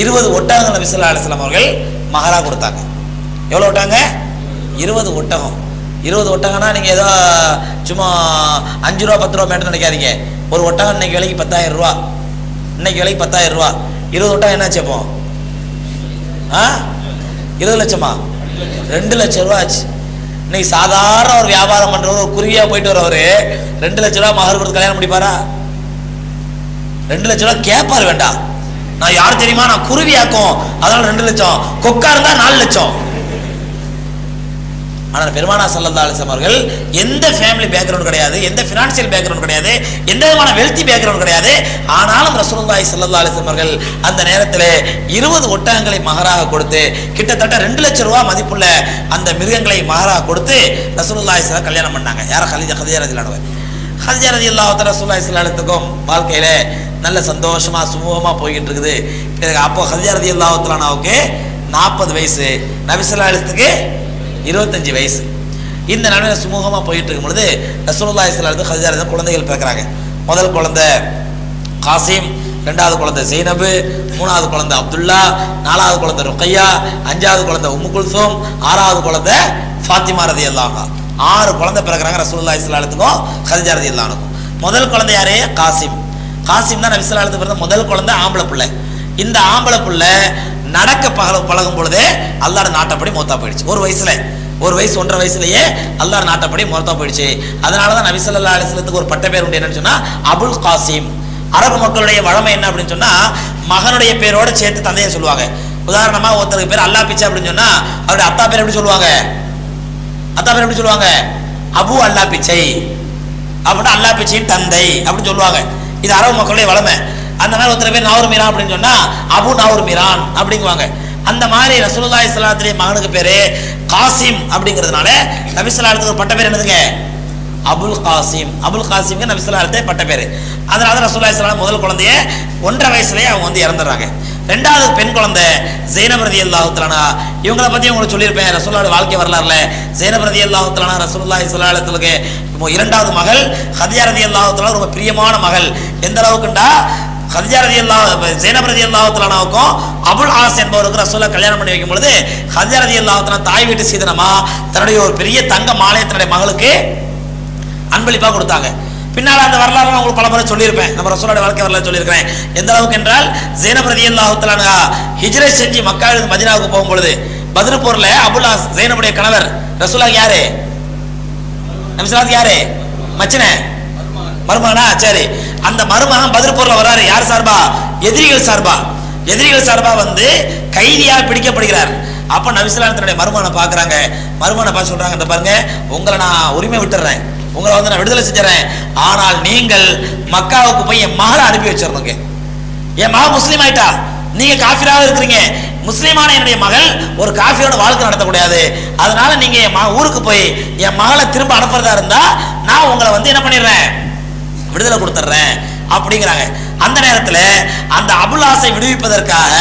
இருபது ஒட்டகங்கள் நபி ஸல்லல்லாஹு அலைஹி அவர்கள் மகரா கொடுத்தாங்க. எவ்வளோ ஒட்டாங்க? இருபது ஒட்டகம். இருபது ஒட்டகம்னா நீங்கள் ஏதோ சும்மா அஞ்சு ரூபா பத்து ரூபா மேட்டு நினைக்காதீங்க. ஒரு ஒட்டகம் இன்னைக்கு விலைக்கு பத்தாயிரம் ரூபா. இன்னைக்கு விலைக்கு பத்தாயிரம் ரூபா. இருபது ஒட்டகம் என்னாச்சு அப்போ? ஆ? இருபது லட்சமா? ரெண்டு லட்சம் ரூபா ஆச்சு. இன்னைக்கு சாதாரண ஒரு வியாபாரம் பண்ணுறவர் ஒரு குருவியாக போயிட்டு வரவர் ரெண்டு லட்ச ரூபா மகர் கொடுத்து கல்யாணம் முடிப்பாரா? ரெண்டு லட்ச ரூபா கேட்பாரு வேண்டாம் நான் யார் தெரியுமா? நான் குருவியாக்கும். அதனால ரெண்டு லட்சம். கொக்கா இருந்தா நாலு லட்சம். ஆனால் பெருமானா சல்லல்லா அலிஸ்லாம் அவர்கள் எந்த ஃபேமிலி பேக்ரவுண்ட் கிடையாது எந்த ஃபினான்ஷியல் பேக்ரவுண்ட் கிடையாது எந்த விதமான வெல்த்தி பேக்ரவுண்ட் கிடையாது. ஆனாலும் ரசூலுல்லாஹி ஸல்லல்லாஹு அலைஹி அவர்கள் அந்த நேரத்தில் இருபது ஒட்டகங்களை மகராக கொடுத்து கிட்டத்தட்ட ரெண்டு லட்சம் ரூபா மதிப்புள்ள அந்த மிருகங்களை மகராக கொடுத்து ரசூலுல்லாஹி ஸல்லல்லாஹு கல்யாணம் பண்ணாங்க. யாரும் ஹலிஜா ஹதிஜா ஹதிஜா ரதி அல்லாஹத்தர சுல்லா இஸ்லாத்துக்கும் வாழ்க்கையில நல்ல சந்தோஷமா சுமூகமா போய்கிட்டு இருக்குது பிறகு அப்போ ஹதிஜா ரதி தஆலாவுக்கு நாற்பது வயசு நபிசுல்லாத்துக்கு இருபத்தஞ்சு வயசு. இந்த நடுவில் சுமூகமாக போயிட்டு இருக்கும் பொழுது ரசூல்லா ஸல்லல்லாஹு ஹதிஜா ரதி குழந்தைகள் பிறக்கிறாங்க. முதல் குழந்தை காசிம் ரெண்டாவது குழந்தை ஜெய்னபு மூணாவது குழந்தை அப்துல்லா நாலாவது குழந்தை ருக்கையா அஞ்சாவது குழந்தை உம்மு ஆறாவது குழந்தை ஃபாத்திமா ரதி ஆறு குழந்தை பிறக்கிறாங்க ரசூல்லா இஸ்லாத்துக்கும் ஹதிஜா ரதி இல்லானுக்கும் முதல் குழந்தை யாரே? காசிம். காசிம் தான் நபி பிறந்த முதல் குழந்தை ஆம்பளை பிள்ளை. இந்த ஆம்பளை பிள்ளை நடக்க பகல பழகும் பொழுதே அல்லாட நாட்டப்படி மூத்தா போயிடுச்சு. ஒரு வயசுல. ஒரு வயசு ஒன்றரை வயசுலயே அல்லாஹ் நாட்டப்படி மூத்தா போயிடுச்சு. அதனால தான் நபிசல்லா அலிஸ்லத்துக்கு ஒரு பட்ட பேர் உண்டு. என்னன்னு சொன்னா அபுல் காசிம். அரபு மக்களுடைய வழமை என்ன அப்படின்னு சொன்னா மகனுடைய பேரோட சேர்த்து தந்தையை சொல்லுவாங்க. உதாரணமா ஒருத்தருக்கு பேர் அல்லா பிச்சை அப்படின்னு சொன்னா அவருடைய அத்தா பேர் எப்படி சொல்லுவாங்க? அதான் எப்படி சொல்லுவாங்க? அபு அல்லா பிச்சை. அப்படின்னா அல்லா பிச்சையின் தந்தை அப்படின்னு சொல்லுவாங்க. இது அரபு மக்களுடைய வளமை. அந்த மாதிரி ஒருத்தர் பேர் நாவூர் மீரான் அப்படின்னு சொன்னா அபு நாவூர் மீரான் அப்படிங்குவாங்க. அந்த மாதிரி ரசூலுல்லாஹி இஸ்லாத்துடைய மகனுக்கு பேரு காசிம் அப்படிங்கிறதுனால நபி ஒரு பட்ட பேர் என்னதுங்க? அபுல் காசிம். அபுல் காசிம்க்கு நபி பட்ட பேர். அதனால தான் ரசூல்லா இஸ்லாம் முதல் குழந்தைய ஒன்றரை வயசுலேயே அவங்க வந்து இறந்துடுறாங்க. ரெண்டாவது பெண் குழந்தை ஜெயனபிரதி ரலியல்லாஹு இவங்களை பற்றி பத்தி உங்களுக்கு சொல்லியிருப்பேன் ரசூலுல்லாஹி வாழ்க்கை வரலாறுல. ஜெயனபிரதி ரலியல்லாஹு ரசூல்லா இஸ்லாத்துக்கு இரண்டாவது மகள் ஹதியா ரதி தஆலா ரொம்ப பிரியமான மகள். எந்த அளவுக்குண்டா? ஹதிஜா ரதி அல்லா ஜெயனப் ரதி அபுல் ஆஸ் என்பவருக்கு ரசூலா கல்யாணம் பண்ணி வைக்கும் பொழுது ஹதிஜா ரதி அல்லாஹுத்தலா தாய் வீட்டு சீதனமா தன்னுடைய ஒரு பெரிய தங்க மாலையை மகளுக்கு அன்பளிப்பா கொடுத்தாங்க. பின்னால் அந்த வரலாறு நான் உங்களுக்கு பல முறை சொல்லியிருப்பேன். நம்ம ரசோலோட வாழ்க்கை வரலாறு சொல்லியிருக்கிறேன். எந்த அளவுக்கு என்றால் ஜெயனப் ரதி அல்லாஹுத்தலானா ஹிஜ்ரை செஞ்சு மக்காவிலிருந்து மதினாவுக்கு போகும் பொழுது பதிரு போர்ல ஜெயனபுடைய கணவர் ரசூலா யாரு? நம்சலாத் யாரு? மச்சனே? மருமகனா? சரி. அந்த மருமகன் பதில் வராரு யார் சார்பா? எதிரிகள் சார்பா. எதிரிகள் சார்பா வந்து கைதியால் பிடிக்கப்படுகிறார். அப்ப நபிசுலாம் மருமகனை பாக்குறாங்க மருமகனை பார்த்து சொல்றாங்க இந்த பாருங்க உங்களை நான் உரிமை விட்டுறேன். உங்களை வந்து நான் விடுதலை செஞ்சுறேன் ஆனால் நீங்கள் மக்காவுக்கு போய் என் மகளை அனுப்பி வச்சிடணுங்க. என் மகள் முஸ்லீம் ஆயிட்டா? நீங்க காஃபிராக இருக்கிறீங்க. முஸ்லீமான என்னுடைய மகள் ஒரு காஃபியோட வாழ்க்கை நடத்தக்கூடாது. அதனால நீங்க என் மக ஊருக்கு போய் என் மகளை திரும்ப அனுப்புறதா இருந்தா நான் உங்களை வந்து என்ன பண்ணிடுறேன்? விடுதலை கொடுத்துட்றேன். அப்படிங்கிறாங்க. அந்த நேரத்தில் அந்த அபுல்லாசை விடுவிப்பதற்காக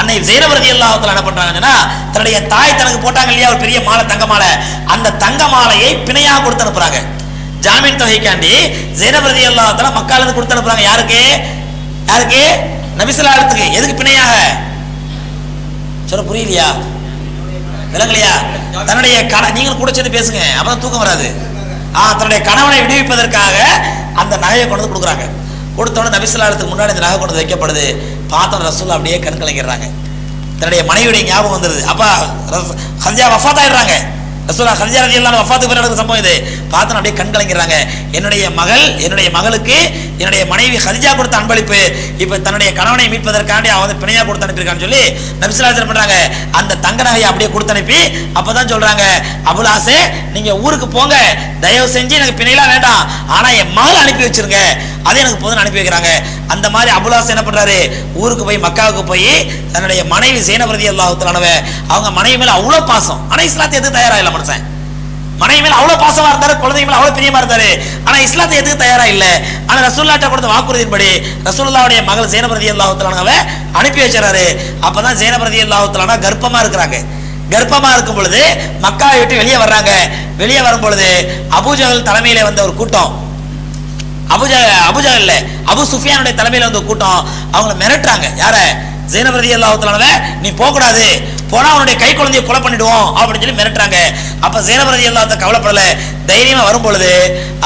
அன்னை ஜெயனவரதி அல்லாஹத்தில் என்ன பண்றாங்கன்னா தன்னுடைய தாய் தனக்கு போட்டாங்க இல்லையா? ஒரு பெரிய மாலை தங்க மாலை. அந்த தங்க மாலையை பிணையாக கொடுத்து அனுப்புறாங்க. ஜாமீன் தொகைக்காண்டி ஜெயனவரதி அல்லாஹத்தில் மக்களுக்கு கொடுத்து அனுப்புறாங்க. யாருக்கு? யாருக்கு? நபிசலாத்துக்கு எதுக்கு பிணையாக? சொல்ல புரியலையா? விளங்கலையா? தன்னுடைய கண நீங்கள் கூட சேர்ந்து பேசுங்க. அப்பதான் தூக்கம் வராது. ஆ தன்னுடைய கணவனை விடுவிப்பதற்காக அந்த நகையை கொண்டு வந்து கொடுக்குறாங்க. கொடுத்தோடனே நபிசலாத்துக்கு முன்னாடி இந்த நகை கொண்டு வந்து வைக்கப்படுது. பார்த்தோம் ரசூல் அப்படியே கண் கலங்கிறாங்க தன்னுடைய மனைவியுடைய ஞாபகம் வந்துடுது அப்பா ரஸ்- ஹதிஜா வஃபாத் ஆயிடுறாங்க. ரசூலா ஹதிஜா ரதி எல்லாம் வஃபாத்துக்கு பிறகு நடந்த சம்பவம் இது. பார்த்து அப்படியே கண் கலங்கிறாங்க என்னுடைய மகள் என்னுடைய மகளுக்கு என்னுடைய மனைவி ஹதிஜா கொடுத்த அன்பளிப்பு. இப்போ தன்னுடைய கணவனை மீட்பதற்காண்டி அவன் வந்து பிணையாக கொடுத்து அனுப்பியிருக்கான்னு சொல்லி நபிசுல்லாஜன் பண்ணுறாங்க அந்த தங்க நகையை அப்படியே கொடுத்து அனுப்பி அப்போ தான் சொல்கிறாங்க அபுலாசே நீங்கள் ஊருக்கு போங்க. தயவு செஞ்சு எனக்கு பிணையெல்லாம் வேண்டாம். ஆனால் என் மகள் அனுப்பி வச்சிருங்க. அதை எனக்கு போதும் அனுப்பி வைக்கிறாங்க. அந்த மாதிரி அபுலாஸ் என்ன பண்ணுறாரு ஊருக்கு போய் மக்காவுக்கு போய் தன்னுடைய மனைவி சேனபிரதி அல்லாஹுத்தலானவ அவங்க மனைவி மேலே அவ்வளோ பாசம். ஆனால் இஸ்லாத்தை எதுக்கு தயாராகலாம் இல்ல மனுஷன் மனைவி மேல அவ்வளவு பாசமா இருந்தாரு குழந்தை மேல அவ்வளவு பிரியமா இருந்தாரு. ஆனா இஸ்லாத்தை எதுக்கு தயாரா இல்ல? ஆனா ரசூல்லாட்ட கொடுத்த வாக்குறுதியின்படி ரசூல்லாவுடைய மகள் சேனபிரதி அல்லாஹுத்தலானவ அனுப்பி வச்சாரு அப்பதான் சேனபிரதி அல்லாஹுத்தலானா கர்ப்பமா இருக்கிறாங்க. கர்ப்பமா இருக்கும் பொழுது மக்காவை விட்டு வெளியே வர்றாங்க. வெளியே வரும் பொழுது அபுஜகல் தலைமையில வந்த ஒரு கூட்டம். அபுஜா அபுஜா இல்ல அபு சுஃபியானுடைய தலைமையில வந்த ஒரு கூட்டம். அவங்கள மிரட்டுறாங்க. யார? ஜெயனபிரதி ரதி நீ போகக்கூடாது. போனா அவனுடைய கை குழந்தைய கொலை பண்ணிடுவோம் அப்படின்னு சொல்லி மிரட்டுறாங்க. அப்ப ஜெயனபிரதி அல்லாத்த கவலைப்படல. தைரியமா வரும் பொழுது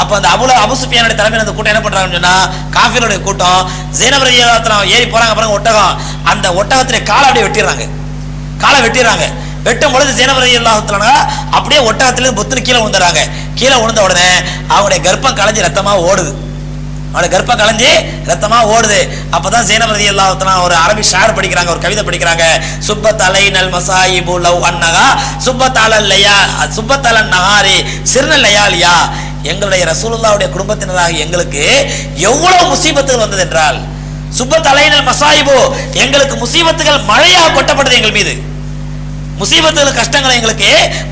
அப்ப அந்த அபுல அபுசுப்பியானுடைய தலைமையில் தலைமையில அந்த கூட்டம் என்ன பண்றாங்கன்னு சொன்னா காஃபிரோடைய கூட்டம் ஜெயனபிரதி அல்லாத்துல ஏறி போறாங்க பாருங்க ஒட்டகம். அந்த ஒட்டகத்திலே காலை அப்படியே வெட்டிடுறாங்க. காலை வெட்டிடுறாங்க. வெட்டும் பொழுது ஜெயனபிரதி அல்லாஹத்துலானா அப்படியே ஒட்டகத்திலிருந்து புத்தர் கீழே விழுந்துறாங்க கீழே விழுந்த உடனே அவங்களுடைய கர்ப்பம் கலைஞ்சு ரத்தமா ஓடுது. அவனுடைய கர்ப்பம் கலைஞ்சு ரத்தமா ஓடுது. அப்பதான் ஜெனவரி எல்லாத்தனா ஒரு அரபி ஷார் படிக்கிறாங்க ஒரு கவிதை படிக்கிறாங்க. சுப்ப அலை நல் மசாயிபு லவ் அன்னகா சுப்ப அலல் லையா சுப்பத் நகாரி சிறுநல்லையாலியா எங்களுடைய ரசூலுல்லாவுடைய குடும்பத்தினராக எங்களுக்கு எவ்வளவு முசீபத்துகள் வந்தது என்றால் சுப்ப தலைநல் மசாயிபு எங்களுக்கு முசீபத்துகள் மழையாக கொட்டப்பட்டது எங்கள் மீது. முசீபத்துகள் கஷ்டங்கள் எங்களுக்கு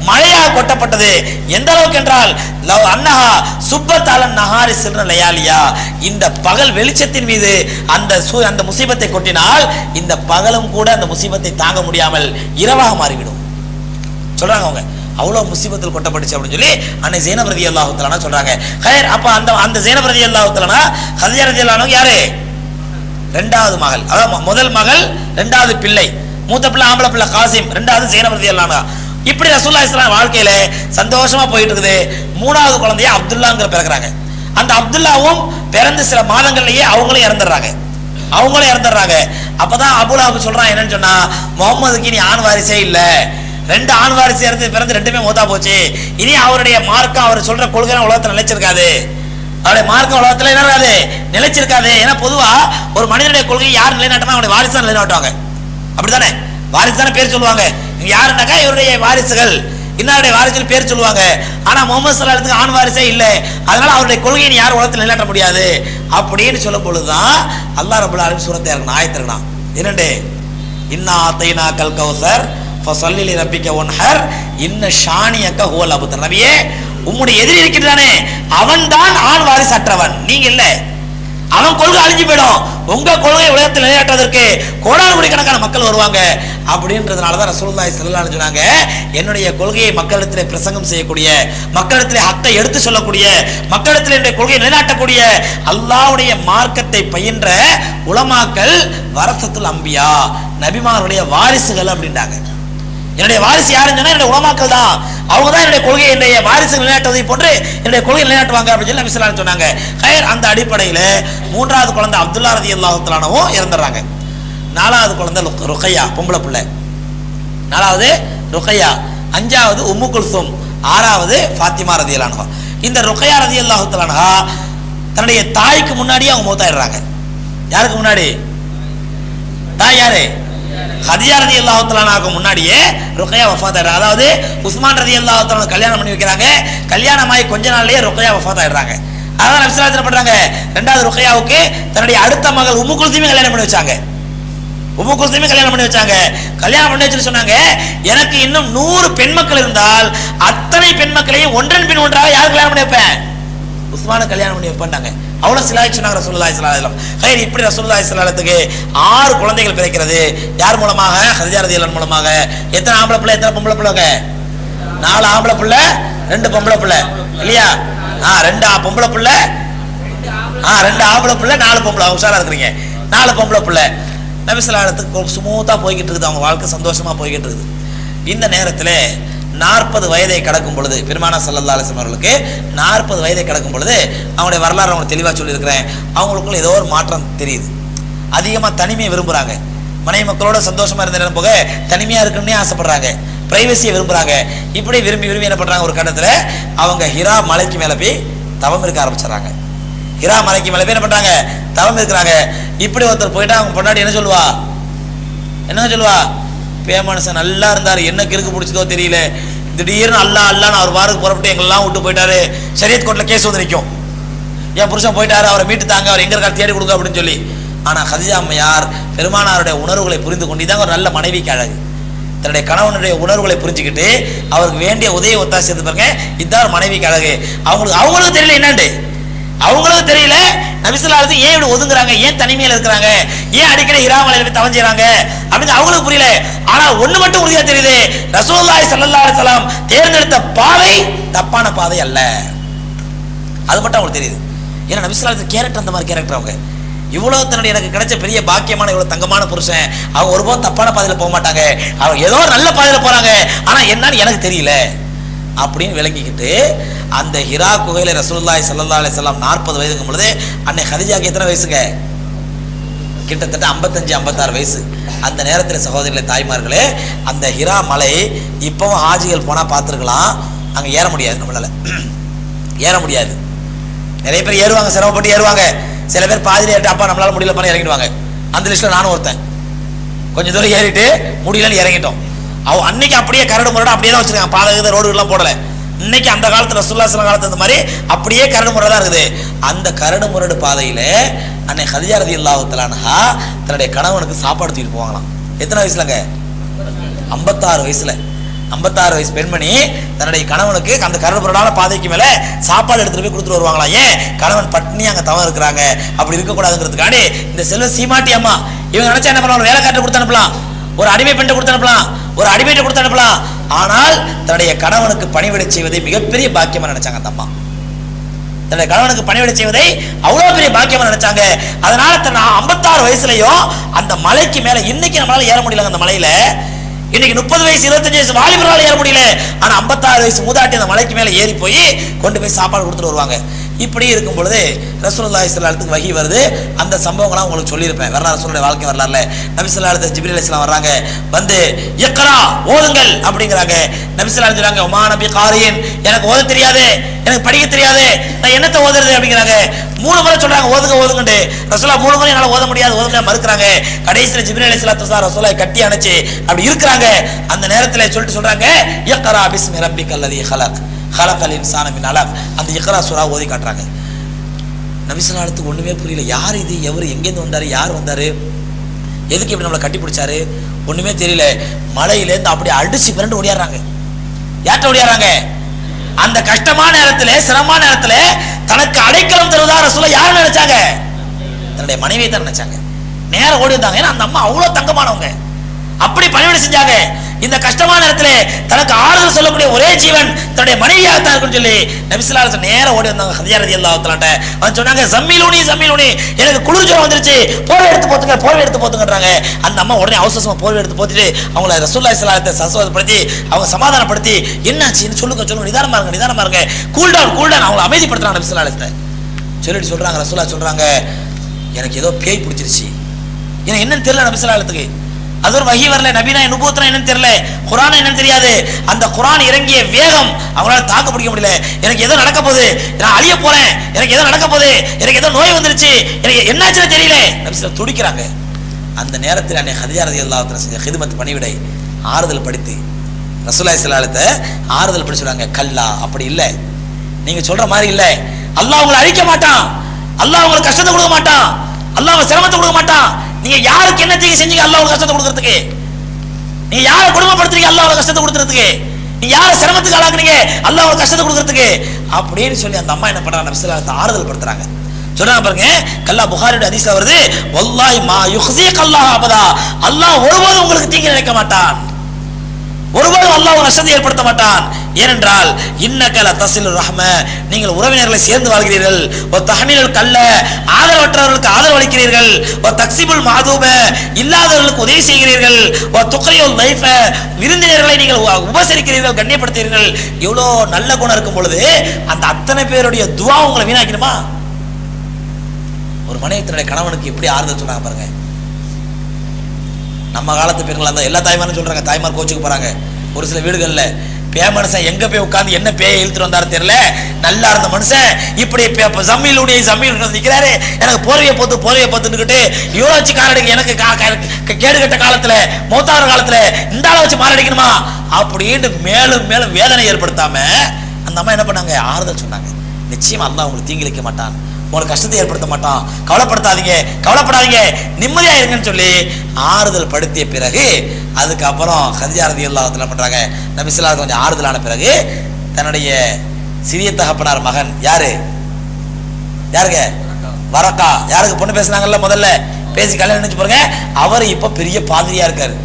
மழையாக கொட்டப்பட்டது. எந்த அளவுக்கு என்றால் லவ் அன்னஹா சுப்பத்தாலன் நஹாரி சில்ற லயாலியா. இந்த பகல் வெளிச்சத்தின் மீது அந்த சூ அந்த முசீபத்தை கொட்டினால் இந்த பகலும் கூட அந்த முசீபத்தை தாங்க முடியாமல் இரவாக மாறிவிடும். சொல்றாங்க அவங்க. அவ்வளோ முசீபத்தில் கொட்டப்பட்டுச்சு அப்படின்னு சொல்லி அன்னை ஜெயினப் அல்லாஹுத்தலானா சொல்றாங்க. ஹயர் அப்போ அந்த அந்த ஜேனபிரதி அல்லாஹுத்தலானா ஹதியா ரதி அல்லானவங்க யாரு? ரெண்டாவது மகள். அதாவது முதல் மகள் ரெண்டாவது பிள்ளை. மூத்த பிள்ளை ஆம்பளை பிள்ளை காசிம் ரெண்டாவது ஜெயினப் ரதி அல்லாஹ் இப்படி ரசூல்லா இஸ்லாம் வாழ்க்கையில சந்தோஷமா போயிட்டு இருக்குது. மூணாவது குழந்தைய அப்துல்லாங்கிற பிறகுறாங்க அந்த அப்துல்லாவும் பிறந்து சில மாதங்கள்லயே அவங்களும் இறந்துடுறாங்க. அவங்களும் இறந்துடுறாங்க. அப்பதான் அபுலாபு சொல்றான் என்னன்னு சொன்னா முகமதுக்கு இனி ஆண் வாரிசே இல்லை. ரெண்டு ஆண் வாரிசு இறந்து பிறந்து ரெண்டுமே மூத்தா போச்சு. இனி அவருடைய மார்க்கம் அவர் சொல்ற கொள்கை உலகத்தில் நிலைச்சிருக்காது. அவருடைய மார்க்கம் உலகத்துல என்ன நிலைச்சிருக்காது. ஏன்னா பொதுவா ஒரு மனிதனுடைய கொள்கை யார் நிலைநாட்டமா அவருடைய வாரிசு நிலைநாட்டுவாங்க. அப்படித்தானே? வாரிசு தானே பேர் சொல்லுவாங்க. யாருனாக்கா இவருடைய வாரிசுகள். இன்னாருடைய வாரிசுகள் பேர் சொல்லுவாங்க. ஆனா முகமது சல்லாத்துக்கு ஆண் வாரிசே இல்லை. அதனால அவருடைய கொள்கையை யாரும் யார் உலகத்தில் நிலைநாட்ட முடியாது. அப்படின்னு சொல்லும் பொழுதுதான் அல்லா ரபுல் ஆலமி சுரத்தை இறங்கணும் ஆயத்திருக்கணும் என்னண்டு? இன்னா அத்தைனா கல் கௌசர் ஃபசல்லி ரப்பிக்க ஒன்ஹர் இன்ன ஷானியக்க ஹோல் அபுத்தர். நபியே உம்முடைய எதிரி இருக்கின்றானே. அவன் தான் ஆண் வாரிசு அற்றவன் நீங்க இல்லை. அவன் கொள்கை அழிஞ்சு போயிடும். உங்க கொள்கை உலகத்தில் நிலையாட்டுவதற்கு கோடானு கோடி கணக்கான மக்கள் வருவாங்க. அப்படின்றதுனால தான் ரசூலுல்லாஹி ஸல்லல்லாஹு சொன்னாங்க என்னுடைய கொள்கையை மக்களிடத்தில் பிரசங்கம் செய்யக்கூடிய மக்களிடத்தில் ஹக்கை எடுத்து சொல்லக்கூடிய மக்களிடத்தில் என்னுடைய கொள்கையை நிலைநாட்டக்கூடிய அல்லாவுடைய மார்க்கத்தை பயின்ற உலமாக்கள் வரசத்துல் அம்பியா நபிமாருடைய வாரிசுகள் அப்படின்றாங்க. என்னுடைய வாரிசு யாருன்னு சொன்னா என்னுடைய உலமாக்கள் தான். அவங்க தான் என்னுடைய கொள்கையை என்னுடைய வாரிசு நிலைநாட்டுவதை போன்று என்னுடைய கொள்கை நிலைநாட்டுவாங்க அப்படின்னு சொல்லி நபி சொன்னாங்க. ஹயர் அந்த அடிப்படையில் மூன்றாவது குழந்தை அப்துல்லா ரதி அல்லாஹுத்தலானவும் இறந்துடுறாங்க. நாலாவது குழந்தை ருக்கையா பொம்பளை பிள்ளை. நாலாவது ருக்கையா. அஞ்சாவது உம்மு குல்சும். ஆறாவது ஃபாத்திமா ரதி அல்லானுவா இந்த ருக்கையா ரதி அல்லாஹுத்தலானஹா தன்னுடைய தாய்க்கு முன்னாடியே அவங்க மூத்தாயிடுறாங்க. யாருக்கு முன்னாடி? தாய் யாரு? ஹதியா ரதி அல்லாஹுத்தலானாக்கு முன்னாடியே ருக்கையா வஃபாத் அதாவது உஸ்மான் ரதி அல்லாஹுத்தலான கல்யாணம் பண்ணி வைக்கிறாங்க. கல்யாணம் ஆகி கொஞ்ச நாள்லயே ருக்கையா வஃபாத் ஆயிடுறாங்க அதான் நபிசுல்லா பண்றாங்க? ரெண்டாவது ருக்கையாவுக்கு தன்னுடைய அடுத்த மகள் உம்மு குல்சுமே கல்யாணம் பண்ணி வச்சாங்க. உம்மு குல்சுமே கல்யாணம் பண்ணி வச்சாங்க. கல்யாணம் பண்ணி வச்சுட்டு சொன்னாங்க எனக்கு இன்னும் நூறு பெண் மக்கள் இருந்தால் அத்தனை பெண் மக்களையும் ஒன்றன் பின் ஒன்றாக யார் கல்யாணம் பண்ணி வைப்பேன்? உஸ்மான கல்யாணம் பண்ணி வைப்பாண்டாங்க அவ்வளவு சிலாய் சொன்னாங்க ரசூலுல்லாஹி ஸல்லல்லாஹு ஹைர் இப்படி ரசூலுல்லாஹி ஸல்லல்லாஹு ஆறு குழந்தைகள் பிறக்கிறது. யார் மூலமாக? ஹரிஜாரதி மூலமாக. எத்தனை ஆம்பளை பிள்ளை எத்தனை பொம்பளை பிள்ளைங்க? நாலு ஆம்பளை பிள்ளை ரெண்டு பொம்பளை பிள்ளை. இல்லையா? ஆ ரெண்டு ஆ- பொம்பளை பிள்ளை. ஆ ரெண்டு ஆம்பளை பிள்ளை நாலு பொம்பளை. உஷாரா இருக்கிறீங்க. நாலு பொம்பளை பிள்ளை. நபிசலாலத்துக்கு ஸ்மூத்தா போய்கிட்டு இருக்குது அவங்க வாழ்க்கை சந்தோஷமா போய்கிட்டு இருக்குது. இந்த நேரத்தில் நாற்பது வயதை கடக்கும் பொழுது பெருமான சல்லல்லா அலிஸ்லாம் அவர்களுக்கு நாற்பது வயதை கடக்கும் பொழுது அவங்களுடைய வரலாறு அவங்க தெளிவாக சொல்லியிருக்கிறேன். அவங்களுக்குள்ள ஏதோ ஒரு மாற்றம் தெரியுது. அதிகமாக தனிமையை விரும்புகிறாங்க மனைவி மக்களோட சந்தோஷமாக இருந்த போக தனிமையாக இருக்கணும்னே ஆசைப்படுறாங்க. பிரைவசியை விரும்புகிறாங்க இப்படி விரும்பி விரும்பி என்ன பண்ணுறாங்க ஒரு கட்டத்தில் அவங்க ஹிரா மலைக்கு மேலே போய் தவம் இருக்க ஆரம்பிச்சிடறாங்க. ஹிரா மலைக்கு மேலே போய் என்ன பண்ணுறாங்க தவம் இருக்கிறாங்க. இப்படி ஒருத்தர் போயிட்டா அவங்க பொண்டாடி என்ன சொல்லுவா? என்ன சொல்லுவா? பே மனுஷன் நல்லா இருந்தார். என்ன கிறுக்கு பிடிச்சதோ தெரியல. திடீர்னு அல்லா அல்லான்னு அவர் வாரத்துக்கு புறப்பட்டு எங்கெல்லாம் விட்டு போயிட்டாரு. சரியத் கோர்ட்டில் கேஸ் வந்து நிற்கும் என் புருஷன் போயிட்டாரு அவரை மீட்டு தாங்க அவர் எங்க இருக்கா தேடி கொடுங்க அப்படின்னு சொல்லி. ஆனால் ஹதிஜா அம்மையார் பெருமானாருடைய உணர்வுகளை புரிந்து கொண்டு தான் ஒரு நல்ல மனைவிக்கு அழகு தன்னுடைய கணவனுடைய உணர்வுகளை புரிஞ்சுக்கிட்டு அவருக்கு வேண்டிய உதவி ஒத்தாசி பாருங்க. இதுதான் மனைவிக்கு அழகு அவங்களுக்கு அவங்களுக்கு தெரியல என்னண்டு? அவங்களுக்கும் தெரியல. நபிசுல்லாத்து ஏன் இப்படி ஒதுங்குறாங்க? ஏன் தனிமையில் இருக்கிறாங்க? ஏன் அடிக்கடி ஹிராமலையில போய் தவஞ்சிறாங்க அப்படின்னு அவங்களுக்கு புரியல. ஆனா ஒண்ணு மட்டும் உறுதியா தெரியுது. ரசூல்லாய் சல்லா அலிசலாம் தேர்ந்தெடுத்த பாதை தப்பான பாதை அல்ல. அது மட்டும் அவங்களுக்கு தெரியுது. ஏன்னா நபிசுல்லாத்து கேரக்டர் அந்த மாதிரி கேரக்டர் அவங்க. இவ்வளோ தன்னுடைய எனக்கு கிடைச்ச பெரிய பாக்கியமான இவ்வளவு தங்கமான புருஷன். அவங்க ஒருபோதும் தப்பான பாதையில் போக மாட்டாங்க. அவங்க ஏதோ ஒரு நல்ல பாதையில் போறாங்க. ஆனால் என்னன்னு எனக்கு தெரியல. அப்படின்னு விளங்கிக்கிட்டு அந்த ஹிரா குகையில ரசூல்லாய் சல்லா அலைஹி நாற்பது வயதுங்கும் பொழுது அன்னை ஹதிஜாக்கு எத்தனை வயசுங்க? கிட்டத்தட்ட ஐம்பத்தஞ்சு ஐம்பத்தாறு வயசு. அந்த நேரத்தில் சகோதரிகளே தாய்மார்களே அந்த ஹிரா மலை இப்போவும் ஆஜிகள் போனால் பார்த்துருக்கலாம். அங்கே ஏற முடியாது நம்மளால். [clears throat] ஏற முடியாது. நிறைய பேர் ஏறுவாங்க சிரமப்பட்டு ஏறுவாங்க. சில பேர் பாதிரி ஏற்ற அப்பா நம்மளால் முடியல பண்ண இறங்கிடுவாங்க. அந்த லிஸ்ட்டில் நானும் ஒருத்தன். கொஞ்சம் தூரம் ஏறிட்டு முடியலன்னு இறங்கிட்டோம். அவ அன்னைக்கு அப்படியே கரடு முரடா அப்படியே தான் வச்சிருக்காங்க. பாதை ரோடுகள்லாம் போடல. இன்னைக்கு அந்த காலத்துல ரசூல்லா சில காலத்து இந்த மாதிரி அப்படியே கரடு முரடு தான் இருக்குது. அந்த கரடு முரடு பாதையில அன்னை ஹதிஜா ரதி அல்லாஹுத்தலானஹா தன்னுடைய கணவனுக்கு சாப்பாடு தூக்கிட்டு போவாங்களாம். எத்தனை வயசுலங்க? ஐம்பத்தாறு வயசுல. ஐம்பத்தாறு வயசு பெண்மணி தன்னுடைய கணவனுக்கு அந்த கரடுபுரடான பாதைக்கு மேல சாப்பாடு எடுத்துட்டு போய் கொடுத்துட்டு வருவாங்களாம். ஏன்? கணவன் பட்னி அங்க தவம் இருக்கிறாங்க. அப்படி இருக்கக்கூடாதுங்கிறதுக்காண்டி இந்த செல்வ சீமாட்டி அம்மா இவங்க நினைச்சா என்ன பண்ணுவாங்க? வேலை காட்டு கொடுத்து அனுப்பலாம். ஒரு அடிமை பெண்ணை கொடுத்து அனுப்பலாம். ஒரு அடிமையை கொடுத்து அனுப்பலாம். ஆனால் தன்னுடைய கணவனுக்கு பணிவிடை செய்வதை மிகப்பெரிய பாக்கியமா நினைச்சாங்க அந்த அம்மா. தன்னுடைய கணவனுக்கு பணிவிடை செய்வதை அவ்வளவு பெரிய பாக்கியமா நினைச்சாங்க. அதனால தன் ஐம்பத்தாறு வயசுலயும் அந்த மலைக்கு மேல இன்னைக்கு நம்மளால ஏற முடியல அந்த மலையில. இன்னைக்கு முப்பது வயசு இருபத்தஞ்சு வயசு வாலிபரால் ஏற முடியல. ஆனா ஐம்பத்தாறு வயசு மூதாட்டி அந்த மலைக்கு மேல ஏறி போய் கொண்டு போய் சாப்பாடு கொடுத்துட்டு வருவாங்க. இப்படி இருக்கும் பொழுது ரசூலுல்லாஹி ஸல்லல்லாஹு வகி வருது. அந்த சம்பவங்களாம் உங்களுக்கு சொல்லியிருப்பேன். வரலாறு சொல்லுடைய வாழ்க்கை வரலாறுல. நபி ஸல்லல்லாஹு அலைஹி ஜிப்ரீல் அலைஹிஸ்ஸலாம் வர்றாங்க. வந்து இக்ரா ஓதுங்கள் அப்படிங்கிறாங்க. நபி ஸல்லல்லாஹு அலைஹி சொல்றாங்க உமா நபி காரியன். எனக்கு ஓத தெரியாது. எனக்கு படிக்க தெரியாது. நான் என்னத்தை ஓதுறது அப்படிங்கிறாங்க. மூணு முறை சொல்றாங்க ஓதுங்க ஓதுங்கண்டு ரசூலா மூணு முறை என்னால ஓத முடியாது ஓதுங்க மறுக்கிறாங்க. கடைசியில் ஜிப்ரீல் அலைஹிஸ்ஸலாத்து வஸலாம் ரசூலை கட்டி அணைச்சு அப்படி இருக்கிறாங்க. அந்த நேரத்தில் சொல்லிட்டு சொல்றாங்க இக்ரா பிஸ்மி ரப்பிக்கல் லதீ ஹலக் ஹலக்கல் இன்சான அந்த இக்ரா சுறா ஓதி காட்டுறாங்க. நபிசலாலத்துக்கு ஒன்றுமே புரியல. யார் இது? எவர்? எங்கேருந்து வந்தார்? யார் வந்தார்? எதுக்கு இப்படி நம்மளை கட்டி பிடிச்சாரு? ஒன்றுமே தெரியல. மலையிலேருந்து அப்படியே அடிச்சு பிறண்டு ஓடியாடுறாங்க. யார்கிட்ட ஓடியாடுறாங்க? அந்த கஷ்டமான நேரத்தில் சிரமமான நேரத்தில் தனக்கு அடைக்கலம் தருவதா ரசூலை யார் நினைச்சாங்க? தன்னுடைய மனைவியை தான் நினைச்சாங்க. நேரம் ஓடி வந்தாங்க. ஏன்னா அந்த அம்மா அவ்வளோ தங்கமானவங்க. அப்படி பணிவிட செஞ்சாங்க. இந்த கஷ்டமான இடத்துல தனக்கு ஆறுதல் சொல்லக்கூடிய ஒரே ஜீவன் தன்னுடைய மனைவியாக தான் இருக்குன்னு சொல்லி நபிசுல்லா நேரம் ஓடி வந்தாங்க ஹதியா ரதி அல்லா வந்து சொன்னாங்க ஜம்மிலுனி ஜம்மிலுனி எனக்கு குளிர் ஜுரம் வந்துருச்சு போர்வை எடுத்து போத்துங்க போர்வை எடுத்து போத்துங்கன்றாங்க. அந்த அம்மா உடனே அவசரமாக போர்வை எடுத்து போத்துட்டு அவங்கள ரசூல்லா இஸ்லாத்தை சசோதப்படுத்தி அவங்க சமாதானப்படுத்தி என்னாச்சுன்னு சொல்லுங்க சொல்லுங்க நிதானமாக இருங்க நிதானமாக இருங்க. கூல் டவுன் கூல் டவுன் அவங்களை அமைதிப்படுத்துறாங்க நபிசுல்லா சொல்லிட்டு சொல்கிறாங்க ரசூல்லா சொல்கிறாங்க எனக்கு ஏதோ பேய் பிடிச்சிருச்சு. எனக்கு என்னன்னு தெரியல நபிசுல்லாத்துக்கு அது ஒரு வகி வரல. நபீனா நுபூத்தனா என்னன்னு தெரியல. குரான் என்னன்னு தெரியாது. அந்த குரான் இறங்கிய வேகம் அவங்களால தாக்கு பிடிக்க முடியல. எனக்கு எதோ நடக்க போகுது. நான் அழிய போறேன். எனக்கு எதோ நடக்க போகுது. எனக்கு ஏதோ நோய் வந்துருச்சு. எனக்கு என்னாச்சுன்னு தெரியல. நபிசுல்லா துடிக்கிறாங்க. அந்த நேரத்தில் அன்னை ஹதியா எல்லாத்தின அல்லாஹ் செஞ்ச ஹிதுமத் பணிவிடை ஆறுதல் படித்து ரசூலாய் சிலாலத்தை ஆறுதல் படி சொல்றாங்க கல்லா அப்படி இல்லை. நீங்க சொல்ற மாதிரி இல்லை. அல்லாஹ் உங்களை அழிக்க மாட்டான். அல்லாஹ் உங்களுக்கு கஷ்டத்தை கொடுக்க மாட்டான். அல்லாஹ் சிரமத்தை கொடுக்க மாட்டான். நீங்க யாருக்கு என்ன தீங்கு செஞ்சீங்க அல்லாஹ் உங்களுக்கு கஷ்டத்தை கொடுக்கறதுக்கு? நீங்க யாரை குடும்பப்படுத்துறீங்க அல்லாஹ் உங்களுக்கு கஷ்டத்தை கொடுக்கறதுக்கு? நீ யார சிரமத்துக்கு ஆளாக்குறீங்க அல்லாஹ் உங்களுக்கு கஷ்டத்தை கொடுக்கறதுக்கு? அப்படின்னு சொல்லி அந்த அம்மா என்ன பண்றாங்க? நபிசுல்லாத்தை ஆறுதல் படுத்துறாங்க சொல்றாங்க பாருங்க கல்லா புகாரியோட அதிசா வருது வல்லாய் மா யுஹசி கல்லாஹ் அபதா. அல்லாஹ் ஒருபோதும் உங்களுக்கு தீங்கு நினைக்க மாட்டான். ஒருபோதும் அல்லாஹ் ஒரு நஷ்டத்தை ஏற்படுத்த மாட்டான். ஏனென்றால் இன்னக்கல தசில் ரஹ்ம நீங்கள் உறவினர்களை சேர்ந்து வாழ்கிறீர்கள். ஒரு தஹமீல் கல்ல ஆதரவற்றவர்களுக்கு ஆதரவு அளிக்கிறீர்கள். ஒரு தக்சிபுல் மாதூப இல்லாதவர்களுக்கு உதவி செய்கிறீர்கள். ஒரு துக்கரையுல் லைஃப விருந்தினர்களை நீங்கள் உ- உபசரிக்கிறீர்கள் கண்ணியப்படுத்துகிறீர்கள். எவ்வளோ நல்ல குணம் இருக்கும் பொழுது அந்த அத்தனை பேருடைய துவா உங்களை வீணாக்கிடுமா? ஒரு மனைவி தன்னுடைய கணவனுக்கு எப்படி ஆறுதல் சொன்னாங்க பாருங்க. நம்ம காலத்து பெண்கள் அந்த எல்லா தாய்மாரும் சொல்றாங்க. தாய்மார் கோச்சுக்கு போறாங்க. ஒரு சில வீடுகளில் பே மனுஷன் எங்க போய் உட்காந்து என்ன பேய இழுத்துட்டு வந்தாரு தெரியல. நல்லா இருந்த மனுஷன். இப்படி பே- ஜமீலுடைய ஜமீல் நிற்கிறாரு எனக்கு போர்வையை போத்து போர்வையை போத்துக்கிட்டு யோசிச்சு வச்சு காரடிக்கு எனக்கு கா- கேடு கட்ட காலத்துல மூத்தாறு காலத்துல இந்த ஆளை வச்சு மாரடிக்கணுமா? அப்படின்னு மேலும் மேலும் வேதனை ஏற்படுத்தாம அந்த அம்மா என்ன பண்ணாங்க? ஆறுதல் சொன்னாங்க. நிச்சயமா அல்லா உங்களுக்கு தீங்கிழிக்க மாட்டான். உங்களுக்கு கஷ்டத்தை ஏற்படுத்த மாட்டான். கவலைப்படுத்தாதீங்க. கவலைப்படாதீங்க. நிம்மதியா இருங்கன்னு சொல்லி ஆறுதல் படுத்திய பிறகு அதுக்கப்புறம் ஹதியாரதி எல்லாம் என்ன பண்றாங்க? நபிசுல்லா கொஞ்சம் ஆறுதலான பிறகு தன்னுடைய சிறிய தகப்பனார் மகன் யாரு? யாருங்க? வரக்கா. யாருக்கு? பொண்ணு பேசுனாங்கல்ல முதல்ல. பேசி கல்யாணம் நினைச்சு பாருங்க. அவர் இப்ப பெரிய பாதிரியா இருக்காரு.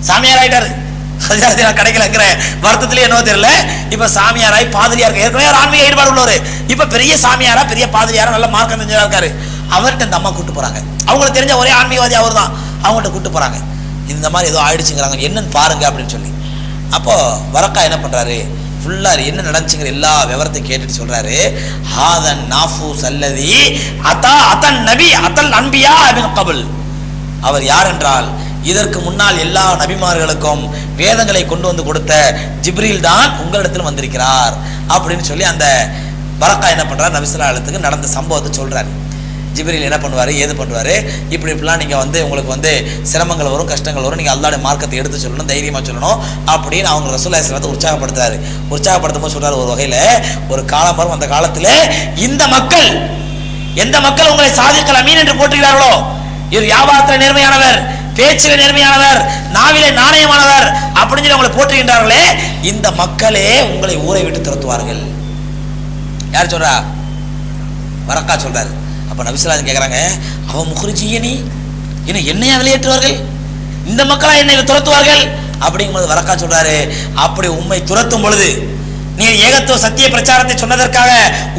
சாமியார் ஆயிட்டாரு. ஹஜாரதி நான் கிடைக்கலங்கிற வருத்தத்திலே என்னவோ தெரியல. இப்ப சாமியாராய் பாதிரியா இருக்காரு ஏற்கனவே ஒரு ஆன்மீக ஈடுபாடு உள்ளவர். இப்ப பெரிய சாமியாரா பெரிய பாதிரியாரா நல்ல மார்க்கம் தெரிஞ்சதா இருக்காரு. அவர்கிட்ட இந்த அம்மா கூட்டு போறாங்க. அவங்களுக்கு தெரிஞ்ச ஒரே ஆன்மீகவாதி அவர் தான் அவங்கள்ட்ட கூட்டு போறாங்க. இந்த மாதிரி ஏதோ ஆயிடுச்சுங்கிறாங்க. என்னன்னு பாருங்க அப்படின்னு சொல்லி. அப்போ வரக்கா என்ன பண்றாரு? ஃபுல்லா என்ன நடந்துச்சுங்கிற எல்லா விவரத்தையும் கேட்டுட்டு சொல்றாரு. ஹாதன் நாஃபு சல்லதி அதா அதன் நபி அதல் அன்பியா அபின் கபுல். அவர் யார் என்றால் இதற்கு முன்னால் எல்லா நபிமார்களுக்கும் வேதங்களை கொண்டு வந்து கொடுத்த ஜிப்ரீல் தான் உங்களிடத்தில் வந்திருக்கிறார் அப்படின்னு சொல்லி அந்த பரக்கா என்ன பண்ணுறார் நபிசுல்லாத்துக்கு நடந்த சம்பவத்தை சொல்றாரு. ஜிப்ரில் என்ன பண்ணுவார்? ஏது பண்ணுவார்? இப்படி இப்படிலாம் நீங்கள் வந்து உங்களுக்கு வந்து சிரமங்கள் வரும் கஷ்டங்கள் வரும் நீங்கள் அல்லாடைய மார்க்கத்தை எடுத்து சொல்லணும் தைரியமாக சொல்லணும் அப்படின்னு அவங்க ரசூலாசிரத்தை உற்சாகப்படுத்துறாரு. உற்சாகப்படுத்தும் போது சொல்கிறார் ஒரு வகையில் ஒரு காலம் வரும் அந்த காலத்தில் இந்த மக்கள் எந்த மக்கள் உங்களை சாதிக்கல் அமீன் என்று போட்டுகிறார்களோ இவர் வியாபாரத்தில் நேர்மையானவர். பேச்சில நேர்மையானவர் நாவிலே நாணயமானவர் அப்படின்னு சொல்லி உங்களை போற்றுகின்றார்களே இந்த மக்களே உங்களை ஊரை விட்டு துரத்துவார்கள். யார் சொல்றா? வரக்கா சொல்றாரு. அப்ப நபிசுலாஜன் கேட்குறாங்க அவன் முகர்ஜியனி என்ன என்னையா வெளியேற்றுவார்கள்? இந்த மக்களா என்னை துரத்துவார்கள்? அப்படிங்கும்போது வரக்கா சொல்றாரு அப்படி உம்மை துரத்தும் பொழுது நீ ஏகத்துவ சத்திய பிரச்சாரத்தை சொன்னதற்காக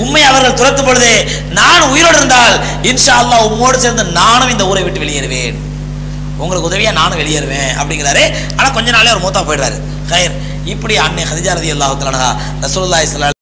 உண்மை அவர்கள் துரத்தும் பொழுது நான் உயிரோடு இருந்தால் இன்ஷா அல்லாஹ் உம்மோடு சேர்ந்து நானும் இந்த ஊரை விட்டு வெளியேறுவேன். உங்களுக்கு உதவியா நானும் வெளியேறுவேன் அப்படிங்கிறாரு. ஆனா கொஞ்ச நாளே அவர் மூத்தா போயிடுறாரு கயிர். இப்படி அன்னை ஹதிஜா ரதி அல்லாஹு ரசூலுல்லாஹி ஸல்லல்லாஹு